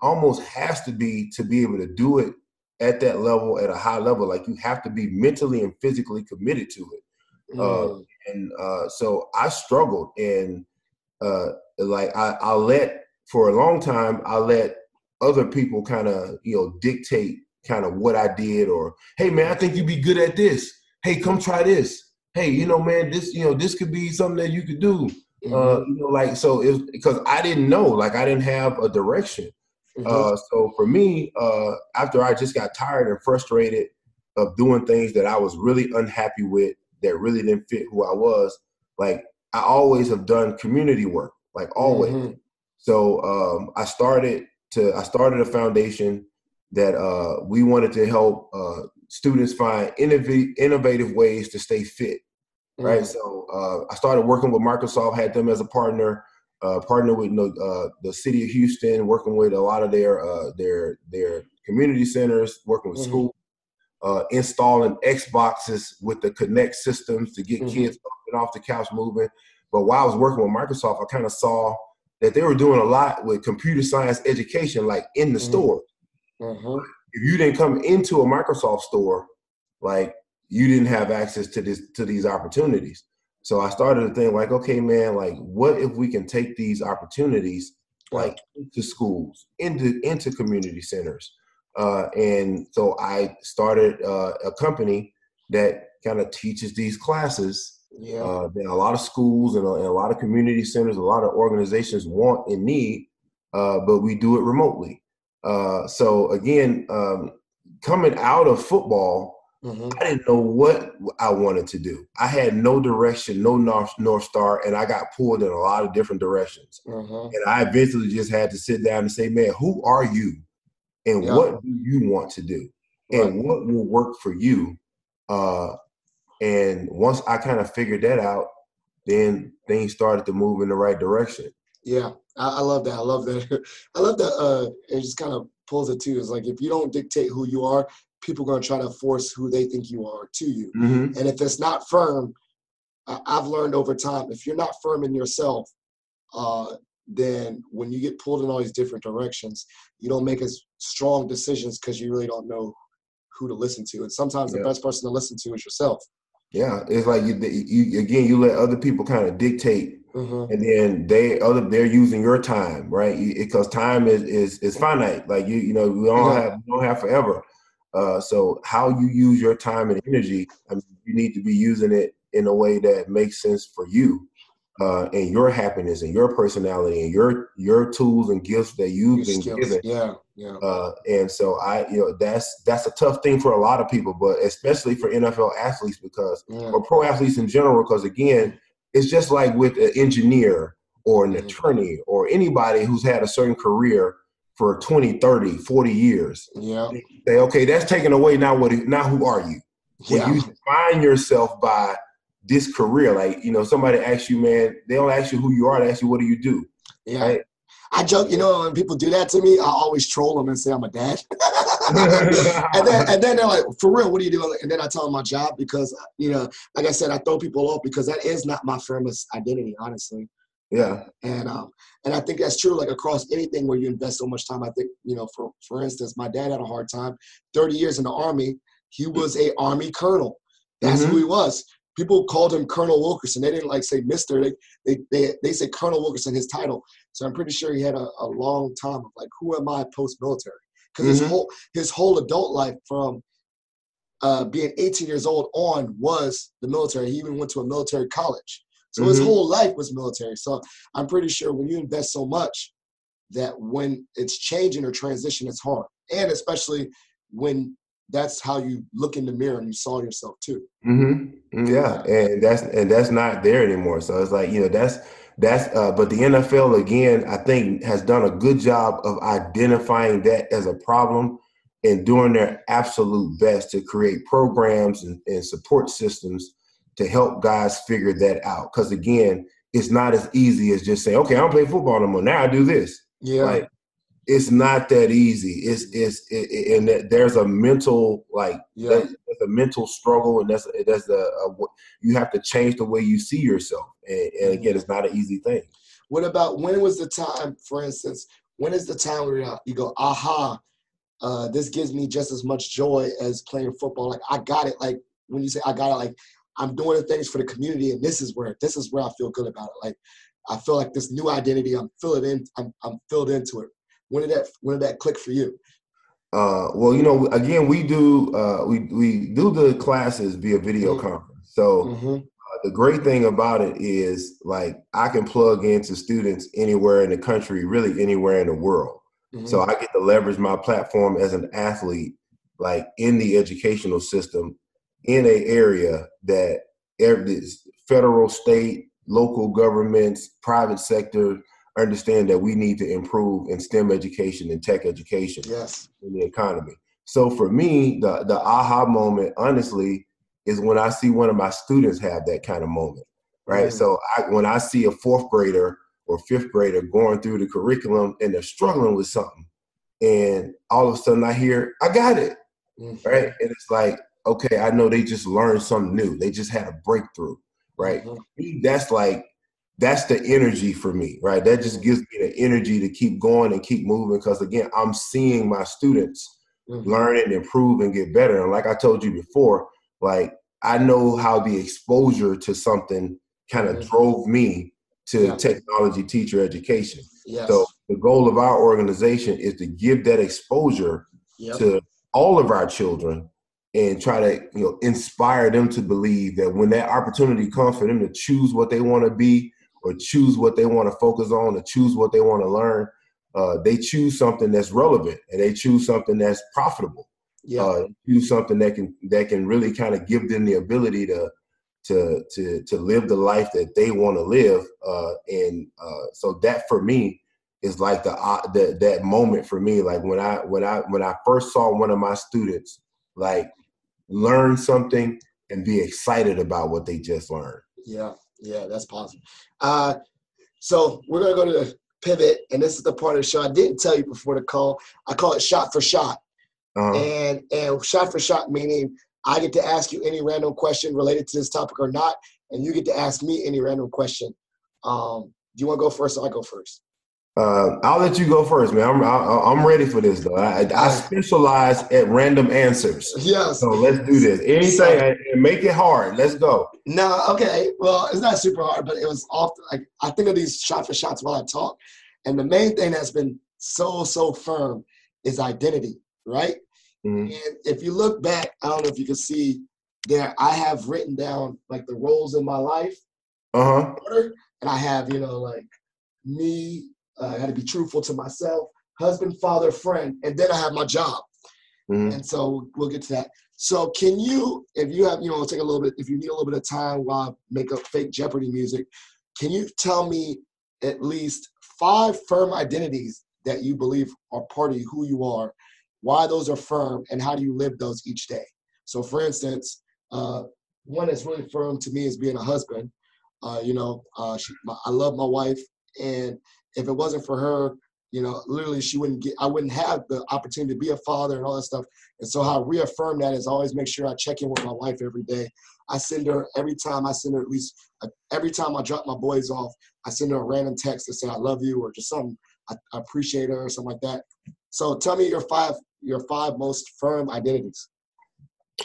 almost has to be to be able to do it at that level, at a high level. Like you have to be mentally and physically committed to it. Uh, mm. Uh, and uh, so I struggled, and uh, like I, I let for a long time, I let other people kind of you know dictate kind of what I did or hey man, I think you'd be good at this. Hey, come try this. Hey, you know, man, this you know this could be something that you could do. Uh, mm-hmm. You know, like so it because I didn't know, like I didn't have a direction. Mm-hmm. Uh, so for me, uh, after I just got tired and frustrated of doing things that I was really unhappy with, that really didn't fit who I was, like I always have done community work, like always. Mm-hmm. So um, I started to I started a foundation that uh, we wanted to help uh, students find innovative, innovative ways to stay fit. Right. Mm. So uh, I started working with Microsoft, had them as a partner, uh, partner with uh, the city of Houston, working with a lot of their uh, their their community centers, working with mm-hmm. schools, installing Xboxes with the Kinect systems to get mm-hmm. kids up and off the couch moving. But while I was working with Microsoft, I kind of saw that they were doing a lot with computer science education, like in the mm-hmm. store. Mm-hmm. If you didn't come into a Microsoft store, like you didn't have access to this to these opportunities. So I started to think like, okay, man, like what if we can take these opportunities like into schools, into into community centers, uh, and so I started uh, a company that kind of teaches these classes. Yeah, uh, that a lot of schools and a, and a, lot of community centers, a lot of organizations want and need, uh, but we do it remotely. Uh, so again, um, coming out of football, mm-hmm. I didn't know what I wanted to do. I had no direction, no north, north star, and I got pulled in a lot of different directions. Mm-hmm. And I eventually just had to sit down and say, "Man, who are you, and yeah. what do you want to do, right. and what will work for you?" Uh, and once I kind of figured that out, then things started to move in the right direction. Yeah, I, I love that. I love that. [laughs] I love that. Uh, it just kind of pulls it too. It's like if you don't dictate who you are, people are going to try to force who they think you are to you. Mm-hmm. And if it's not firm, uh, I've learned over time, if you're not firm in yourself, uh, then when you get pulled in all these different directions, you don't make as strong decisions because you really don't know who to listen to. And sometimes yeah. the best person to listen to is yourself. Yeah, it's like you, you again, you let other people kind of dictate Mm-hmm. and then they other they're using your time right because time is is is finite like you you know we don't yeah. have we don't have forever uh, so how you use your time and energy I mean, you need to be using it in a way that makes sense for you uh, and your happiness and your personality and your your tools and gifts that you've your been skills. given yeah yeah uh, and so i you know that's that's a tough thing for a lot of people but especially for nfl athletes because yeah. or pro athletes in general because again it's just like with an engineer or an mm-hmm. attorney or anybody who's had a certain career for 20 30 40 years yeah say okay that's taken away now what now who are you yeah. you define yourself by this career like you know somebody asks you man they don't ask you who you are they ask you what do you do yeah right? I joke, you know, when people do that to me, I always troll them and say I'm a dad. [laughs] and then and then they're like, for real, what are you doing? And then I tell them my job because you know, like I said, I throw people off because that is not my firmest identity, honestly. Yeah. And um and I think that's true like across anything where you invest so much time. I think, you know, for for instance, my dad had a hard time. 30 years in the army, he was a army colonel. That's mm-hmm. who he was people called him Colonel Wilkerson. They didn't like say Mister. They they they, they say Colonel Wilkerson, his title. So I'm pretty sure he had a, a long time of like, who am I post military? Because mm-hmm. his whole his whole adult life from uh, being 18 years old on was the military. He even went to a military college. So mm-hmm. his whole life was military. So I'm pretty sure when you invest so much that when it's changing or transition, it's hard. And especially when that's how you look in the mirror and you saw yourself too. Mm-hmm. Yeah, and that's and that's not there anymore. So it's like you know that's that's uh, but the NFL again, I think, has done a good job of identifying that as a problem and doing their absolute best to create programs and, and support systems to help guys figure that out. Because again, it's not as easy as just saying, "Okay, I don't play football no more. Now I do this." Yeah. Like, it's not that easy. It's it's it, and there's a mental like yeah. there's a mental struggle, and that's that's a, a, you have to change the way you see yourself. And, and again, it's not an easy thing. What about when was the time, for instance, when is the time where you go, aha, uh, this gives me just as much joy as playing football. Like I got it. Like when you say I got it, like I'm doing things for the community, and this is where this is where I feel good about it. Like I feel like this new identity. I'm filling in. I'm, I'm filled into it. When did that when did that click for you? Uh, well, you know, again, we do uh, we we do the classes via video mm-hmm. conference. So mm-hmm. uh, the great thing about it is like I can plug into students anywhere in the country, really anywhere in the world. Mm-hmm. So I get to leverage my platform as an athlete, like in the educational system, in a area that every federal, state, local governments, private sector understand that we need to improve in STEM education and tech education yes. in the economy. So for me, the the aha moment, honestly, is when I see one of my students have that kind of moment, right? Mm-hmm. So I, when I see a fourth grader or fifth grader going through the curriculum and they're struggling with something, and all of a sudden I hear, I got it, mm-hmm. right? And it's like, okay, I know they just learned something new. They just had a breakthrough, right? Mm-hmm. That's like that's the energy for me, right? That just gives me the energy to keep going and keep moving because again, I'm seeing my students mm-hmm. learn and improve and get better. And like I told you before, like I know how the exposure to something kind of mm-hmm. drove me to yeah. technology teacher education. Yes. So the goal of our organization is to give that exposure yep. to all of our children and try to you know inspire them to believe that when that opportunity comes for them to choose what they want to be or choose what they want to focus on or choose what they want to learn, uh, they choose something that's relevant and they choose something that's profitable. Yeah. Uh, choose something that can that can really kind of give them the ability to to to to live the life that they want to live. Uh, and uh, so that for me is like the uh, that that moment for me. Like when I when I when I first saw one of my students like learn something and be excited about what they just learned. Yeah. Yeah, that's possible. Uh, so we're gonna go to the pivot, and this is the part of the show I didn't tell you before the call. I call it shot for shot, uh-huh. and and shot for shot meaning I get to ask you any random question related to this topic or not, and you get to ask me any random question. Um, do you want to go first, or I go first? Uh, I'll let you go first, man. I'm I'm ready for this though. I, I specialize at random answers. Yes. So let's do this. Anything so, and make it hard. Let's go. No, okay. Well, it's not super hard, but it was often like I think of these shot for shots while I talk, and the main thing that's been so so firm is identity, right? Mm-hmm. And if you look back, I don't know if you can see there. I have written down like the roles in my life. Uh huh. And I have you know like me uh, I got to be truthful to myself, husband, father, friend, and then I have my job. Mm-hmm. And so we'll get to that. So can you, if you have, you know, take a little bit, if you need a little bit of time while I make up fake Jeopardy music, can you tell me at least five firm identities that you believe are part of who you are, why those are firm, and how do you live those each day? So, for instance, uh, one that's really firm to me is being a husband. Uh, you know, uh, she, my, I love my wife, and if it wasn't for her, you know, literally she wouldn't get, I wouldn't have the opportunity to be a father and all that stuff. And so how I reaffirm that is always make sure I check in with my wife every day. I send her every time I send her at least every time I drop my boys off, I send her a random text to say I love you or just something I, I appreciate her or something like that. So tell me your five your five most firm identities.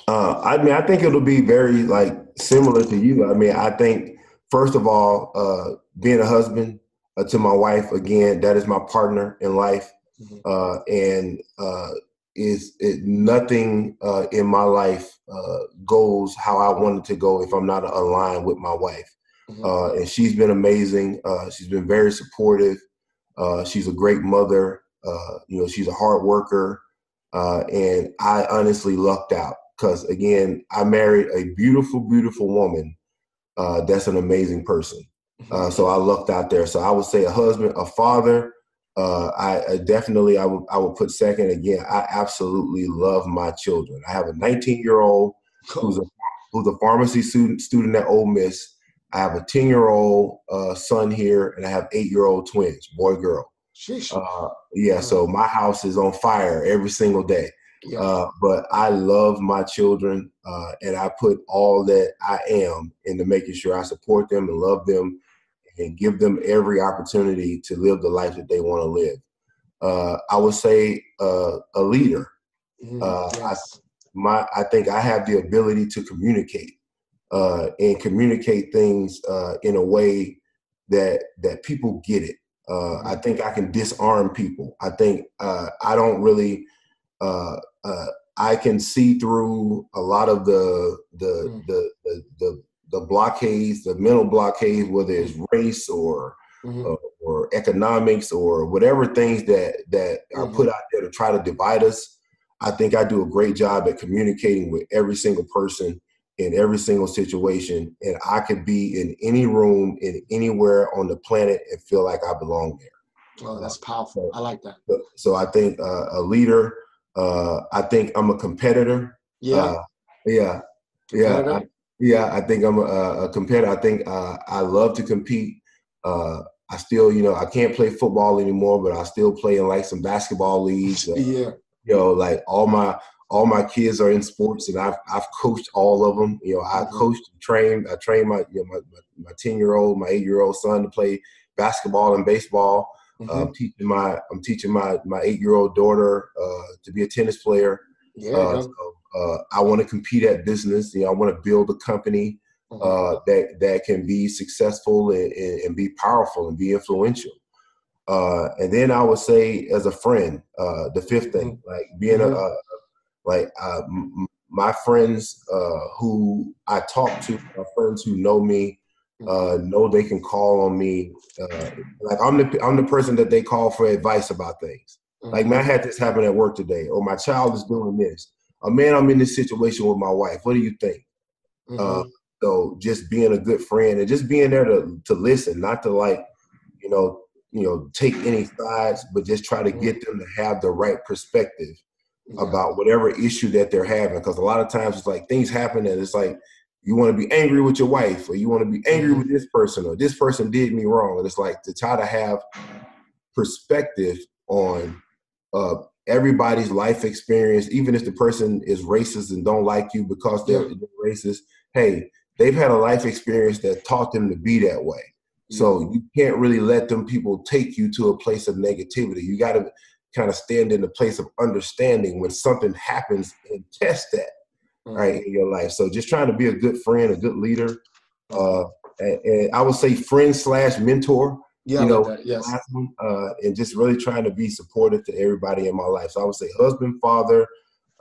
Uh, I mean, I think it'll be very like similar to you. I mean, I think first of all, uh, being a husband, uh, to my wife again. That is my partner in life, mm-hmm. uh, and uh, is it, nothing uh, in my life uh, goes how I wanted to go if I'm not aligned with my wife. Mm-hmm. Uh, and she's been amazing. she's been very supportive. she's a great mother. you know, she's a hard worker. uh, and I honestly lucked out because again, I married a beautiful, beautiful woman. Uh, that's an amazing person. Uh, so I lucked out there. So I would say a husband, a father. Uh, I, I, definitely I would I would put second again. I absolutely love my children. I have a 19 year old who's a who's a pharmacy student student at Ole Miss. I have a 10 year old uh, son here, and I have eight year old twins, boy girl. Uh, yeah, so my house is on fire every single day. Yeah. Uh, but I love my children, uh, and I put all that I am into making sure I support them and love them, and give them every opportunity to live the life that they want to live. Uh, I would say uh, a leader. Mm, yes. I, my, I think I have the ability to communicate and communicate things in a way that that people get it. Uh, I think I can disarm people. I think uh, I don't really. Uh, uh I can see through a lot of the the, mm. the the, the the blockades, the mental blockades, whether it's race or mm-hmm. Uh, or economics or whatever things that that mm-hmm. are put out there to try to divide us. I think I do a great job at communicating with every single person in every single situation, and I could be in any room in anywhere on the planet and feel like I belong there. Oh, that's powerful. I like that. So I think uh, a leader. Uh, I think I'm a competitor. Yeah. Uh, yeah. Yeah. I, yeah. I think I'm a, a competitor. I think uh, I love to compete. Uh, I still, you know, I can't play football anymore, but I still play in like some basketball leagues. Uh, [laughs] yeah. You know, like all my all my kids are in sports, and I've I've coached all of them. You know, I mm-hmm. coached, trained, I trained my you know, my ten year old, my eight year old son to play basketball and baseball. Mm-hmm. Uh, I'm teaching my I'm teaching my my eight year old daughter uh, to be a tennis player. Yeah. Uh, so, uh, I want to compete at business. You know, I want to build a company mm-hmm. Uh, that that can be successful and, and, and, be powerful and be influential. Uh, and then I would say, as a friend, the fifth thing, mm-hmm. like being a, mm-hmm. a like uh, m- my friends uh, who I talk to, my friends who know me, uh, know they can call on me. Uh, like I'm the I'm the person that they call for advice about things. Mm-hmm. Like man, I had this happen at work today, or my child is doing this. A man, I'm in this situation with my wife. What do you think? Mm-hmm. Uh, so just being a good friend and just being there to to listen, not to like, you know, you know, take any sides, but just try to mm-hmm. get them to have the right perspective yeah. about whatever issue that they're having. Because a lot of times it's like things happen and it's like you want to be angry with your wife or you want to be angry mm-hmm. with this person or this person did me wrong. And it's like to try to have perspective on uh, everybody's life experience, even if the person is racist and don't like you because they're, yeah. racist. Hey, they've had a life experience that taught them to be that way. So you can't really let them people take you to a place of negativity. You got to kind of stand in the place of understanding when something happens and test that mm-hmm. right in your life. So just trying to be a good friend, a good leader, uh, and, and I would say friend slash mentor. Yeah, you know, like yes. uh, and just really trying to be supportive to everybody in my life. So I would say husband, father,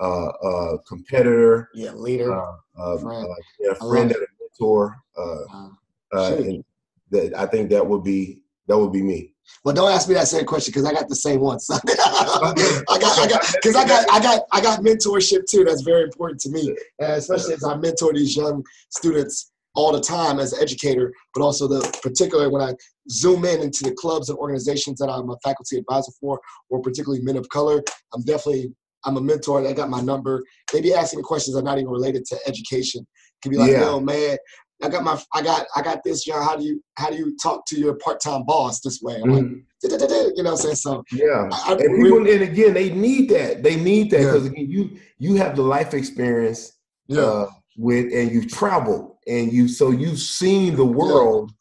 uh, uh, competitor, yeah, leader, uh, uh friend, uh, yeah, friend and a mentor. Uh, uh, and that, I think that would be that would be me. Well, don't ask me that same question because I got the same one. So [laughs] I got, I got, because I got, I got, I got mentorship too. That's very important to me, and especially as I mentor these young students all the time as an educator, but also the particular when I zoom in into the clubs and organizations that I'm a faculty advisor for, or particularly men of color. I'm definitely I'm a mentor. They got my number. They be asking me questions that are not even related to education. Can be like, yeah. yo, man, I got my, I got, I got this, John. How do you, how do you talk to your part-time boss this way? I'm mm-hmm. like, you know, what I'm saying so. Yeah, I, and people, and again, they need that. They need that because yeah. again, you, you have the life experience, yeah. Uh, with, and you've traveled, and you, so you've seen the world,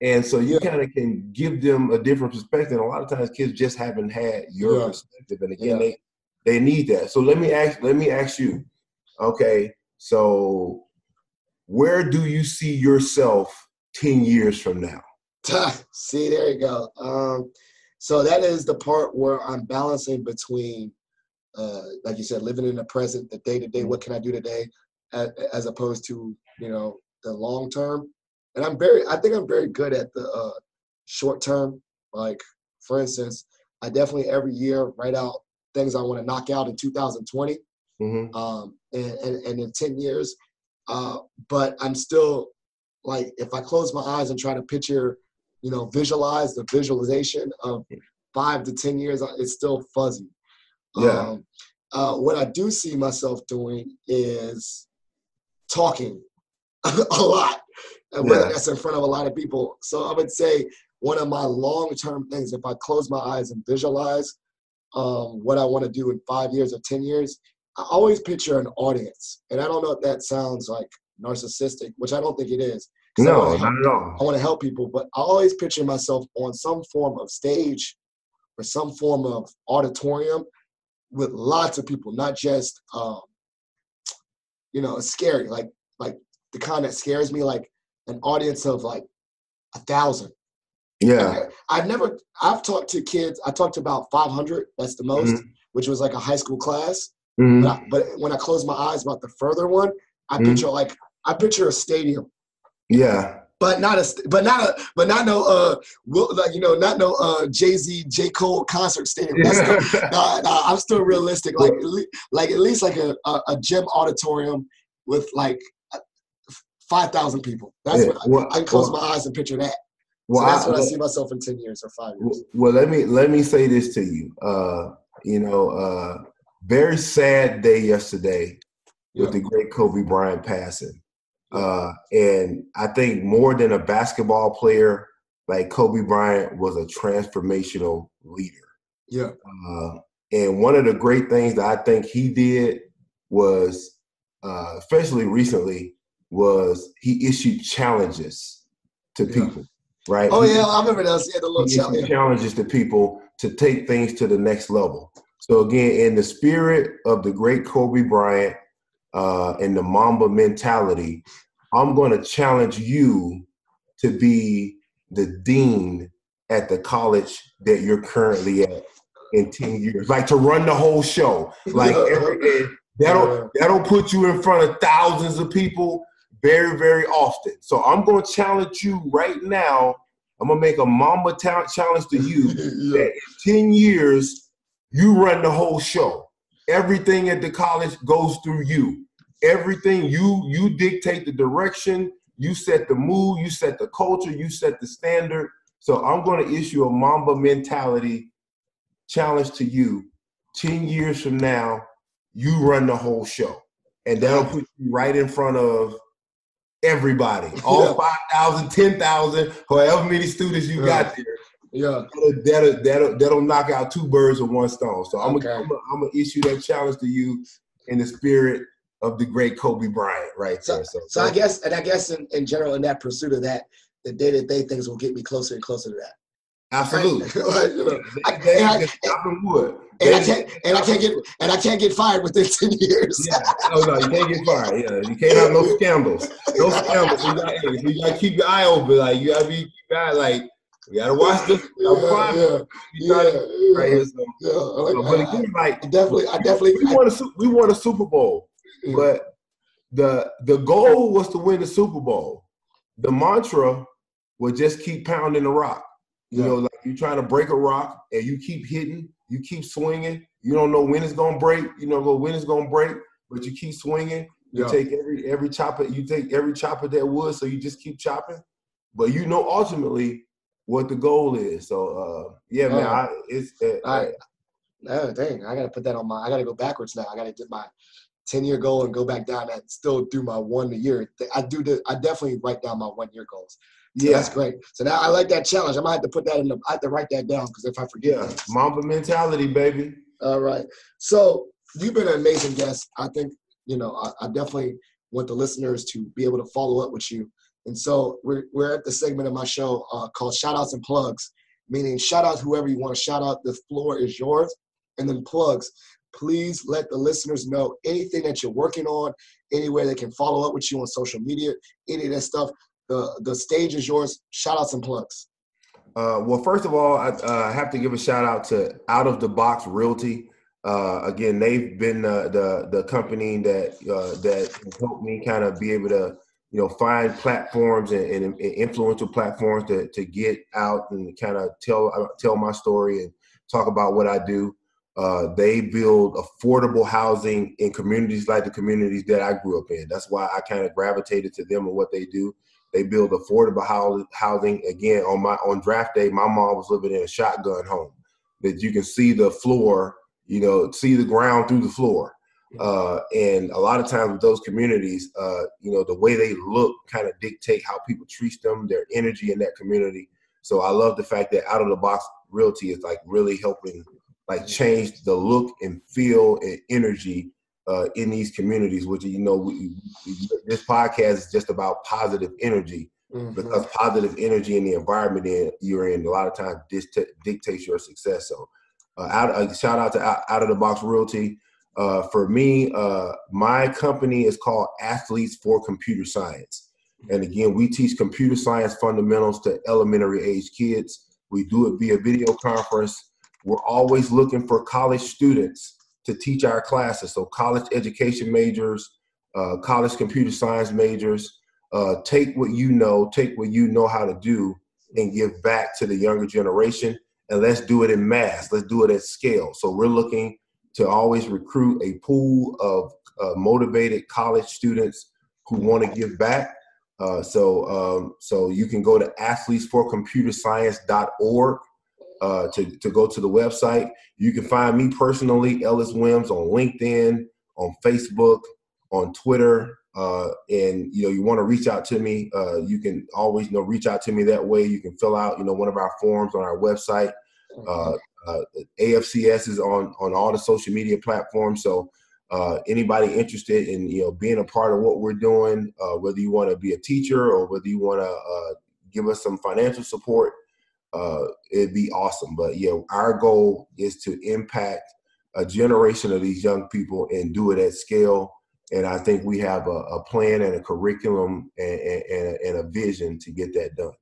yeah. and so you kind of can give them a different perspective. and a lot of times, kids just haven't had your perspective, and again, they, they need that. So let me ask, let me ask you, okay, so where do you see yourself 10 years from now? [laughs] see, there you go. Um, so that is the part where I'm balancing between, uh, like you said, living in the present, the day to day, what can I do today, as, as, opposed to, you know, the long term. And I'm very, I think I'm very good at the uh, short term. Like, for instance, I definitely every year write out things I want to knock out in 2020, Mhm. um, and, and, and in 10 years. Uh, but I'm still like, if I close my eyes and try to picture, you know, visualize the visualization of five to 10 years, it's still fuzzy. Yeah. Um, uh, what I do see myself doing is talking [laughs] a lot, whether Yeah. that's in front of a lot of people. So I would say one of my long-term things, if I close my eyes and visualize um, what I want to do in five years or ten years, I always picture an audience, and I don't know if that sounds like narcissistic, which I don't think it is. No, not at all. I want to help people, but I always picture myself on some form of stage or some form of auditorium with lots of people, not just um, you know, scary. Like like the kind that scares me, like an audience of like a thousand. Yeah. I've never I've talked to kids, I talked to about 500, that's the most, Mhm. which was like a high school class. Mhm. But, I, but when I close my eyes about the further one, I Mhm. picture like I picture a stadium Yeah. but not a but not a but not no uh will like you know not no uh Jay Z J Cole concert stadium. [laughs] Nah, nah, I'm still realistic. Like like at least like a a, a gym auditorium with like five thousand people. That's Yeah, what well, I, can close well- my eyes and picture that. Well, so that's I- what I well- see myself in ten years or five years. Well, let me let me say this to you. Uh, you know, uh, very sad day yesterday with the great Kobe Bryant passing. Uh, and I think more than a basketball player, like Kobe Bryant was a transformational leader. Yeah, Uh, and one of the great things that I think he did was, uh, especially recently, was he issued challenges to Yeah. people. Right? Oh He- yeah, I remember those. Yeah, the little challenge. challenges to people to take things to the next level. So again, in the spirit of the great Kobe Bryant uh, and the Mamba mentality, I'm going to challenge you to be the dean at the college that you're currently at in 10 years, like to run the whole show. Like every, that'll that'll put you in front of thousands of people very, very often. So I'm going to challenge you right now. I'm going to make a Mamba talent challenge to you [laughs] yeah, that in 10 years, you run the whole show. Everything at the college goes through you. Everything you you dictate the direction, you set the mood, you set the culture, you set the standard. So I'm going to issue a Mamba mentality challenge to you. 10 years from now, you run the whole show. And that'll put you right in front of everybody. All Yeah. 5,000, 10,000, however many students you Yeah. got there yeah. that'll, that'll, that'll, that'll knock out two birds with one stone. So I'm Okay. gonna I'm gonna I'm gonna issue that challenge to you in the spirit of the great Kobe Bryant, right So, there. So, so I guess, and I guess in, in general, in that pursuit of that, the day to day things will get me closer and closer to that. absolutely. Like, you know, I- I- wood. And I can't and I can't get and I can't get fired within [laughs] ten years. Yeah. Oh no, you can't get fired. Yeah, you can't have no scandals. No scandals. You gotta, you gotta keep your eye open. Like you gotta be, gotta like, you gotta watch this. [laughs] Yeah, yeah, yeah, right here. So, yeah. Like, so, but again, like I definitely, I definitely, we won a we won a Super Bowl. I- But the the goal was to win the Super Bowl. The mantra was just keep pounding the rock. You Yeah. know, like you're trying to break a rock and you keep hitting, you keep swinging. You don't know when it's gonna break. You don't know when it's gonna break, but you keep swinging. You yeah. take every every chopper. You take every chopper that wood, so you just keep chopping. But you know ultimately what the goal is. So uh, yeah, man. I, it's uh, right. Oh dang! I gotta put that on my. I gotta go backwards now. I gotta get my ten year goal and go back down and still do my one a year. I do the. I definitely write down my one year goals. So yeah, that's great. So now I like that challenge. I might have to put that in the. I have to write that down because if I forget. yeah, Mamba mentality, baby. All right. So you've been an amazing guest. I think, you know, I, I definitely want the listeners to be able to follow up with you. And so we're, we're at the segment of my show uh, called Shout Outs and Plugs, meaning shout out whoever you want to shout out. The floor is yours. And then plugs. Please let the listeners know anything that you're working on, anywhere they can follow up with you on social media, any of that stuff. The, the stage is yours. Shout outs and plugs. Uh, well, first of all, I uh, have to give a shout out to Out of the Box Realty. Uh, again, they've been uh, the the company that uh, that helped me kind of be able to you know find platforms and, and, and influential platforms to to get out and kind of tell uh, tell my story and talk about what I do. Uh, they build affordable housing in communities like the communities that I grew up in. That's why I kind of gravitated to them and what they do. They build affordable housing. Again, on my on draft day, my mom was living in a shotgun home that you can see the floor, you know, see the ground through the floor. Uh, and a lot of times with those communities, uh, you know, the way they look kind of dictate how people treat them, their energy in that community. So I love the fact that out of the box realty is like really helping like change the look and feel and energy uh, in these communities, which you know, we, this podcast is just about positive energy mm-hmm. because positive energy in the environment in, you're in a lot of times dictates your success. So, uh, out, uh, shout out to out, out, of the Box Realty. Uh, for me, uh, my company is called Athletes for Computer Science. And again, we teach computer science fundamentals to elementary age kids. We do it via video conference. We're always looking for college students to teach our classes. So, college education majors, uh, college computer science majors, uh, take what you know, take what you know how to do, and give back to the younger generation. And let's do it in mass. Let's do it at scale. So, we're looking to always recruit a pool of uh, motivated college students who want to give back. Uh, so, um, so you can go to athletesforcomputerscience.org uh, to, to go to the website. You can find me personally, Ellis Wyms, on LinkedIn, on Facebook, on Twitter. Uh, and you know, you want to reach out to me, uh, you can always you know reach out to me that way. You can fill out you know one of our forms on our website. Uh, uh, AFCS is on on all the social media platforms. So uh, anybody interested in you know being a part of what we're doing, uh, whether you want to be a teacher or whether you want to uh, give us some financial support, uh, it'd be awesome. But yeah, our goal is to impact a generation of these young people and do it at scale. And I think we have a, a plan and a curriculum and, and, and a vision to get that done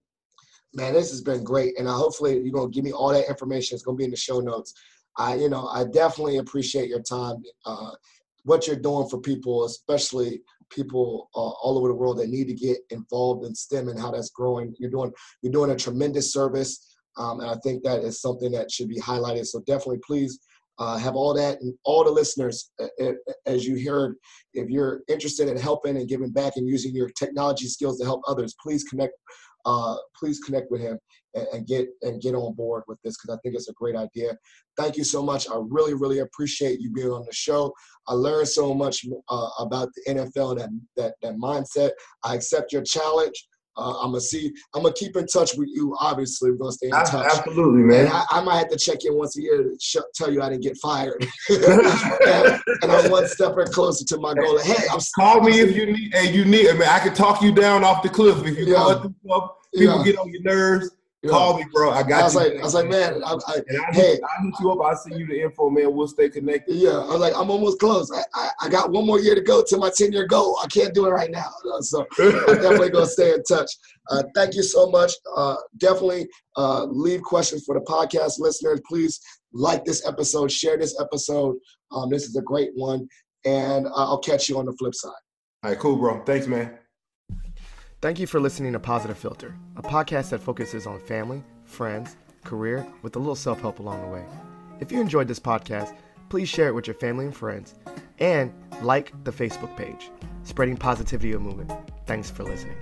man, this has been great. And I hopefully you're gonna give me all that information. It's gonna be in the show notes. I, you know, I definitely appreciate your time, uh, what you're doing for people, especially people uh, all over the world that need to get involved in STEM and how that's growing. You're doing you're doing a tremendous service, um, and I think that is something that should be highlighted. So definitely, please. Uh, have all that and all the listeners, as you heard, if you're interested in helping and giving back and using your technology skills to help others, please connect uh, please connect with him and, and, get and get on board with this because I think it's a great idea. Thank you so much. I really, really appreciate you being on the show. I learned so much uh, about the NFL and that, that, that mindset. I accept your challenge. Uh, I'm gonna see. I'm gonna keep in touch with you. Obviously, we're gonna stay in touch. Absolutely, man. I, I, might have to check in once a year to sh- tell you I didn't get fired, [laughs] [laughs] and, and, I'm one step closer to my goal. Hey, I'm call me if you need. Hey, you need. I mean, I can talk you down off the cliff if you yeah. call it. People yeah. get on your nerves. Call me, bro. I got I was you. Like, I was like, man, I, I, and I hey, I hit you up. I see you the info, man. We'll stay connected. Yeah, I was like, I'm almost close. I, I, I got one more year to go to my 10 year goal. I can't do it right now, [laughs] so I'm definitely gonna stay in touch. Uh, thank you so much. Uh, definitely uh, leave questions for the podcast listeners. Please like this episode, share this episode. Um, this is a great one, and I'll catch you on the flip side. All right, cool, bro. Thanks, man. Thank you for listening to Positive Philter, a podcast that focuses on family, friends, career, with a little self help along the way. If you enjoyed this podcast, please share it with your family and friends, and like the Facebook page, Spreading Positivity and Movement. Thanks for listening.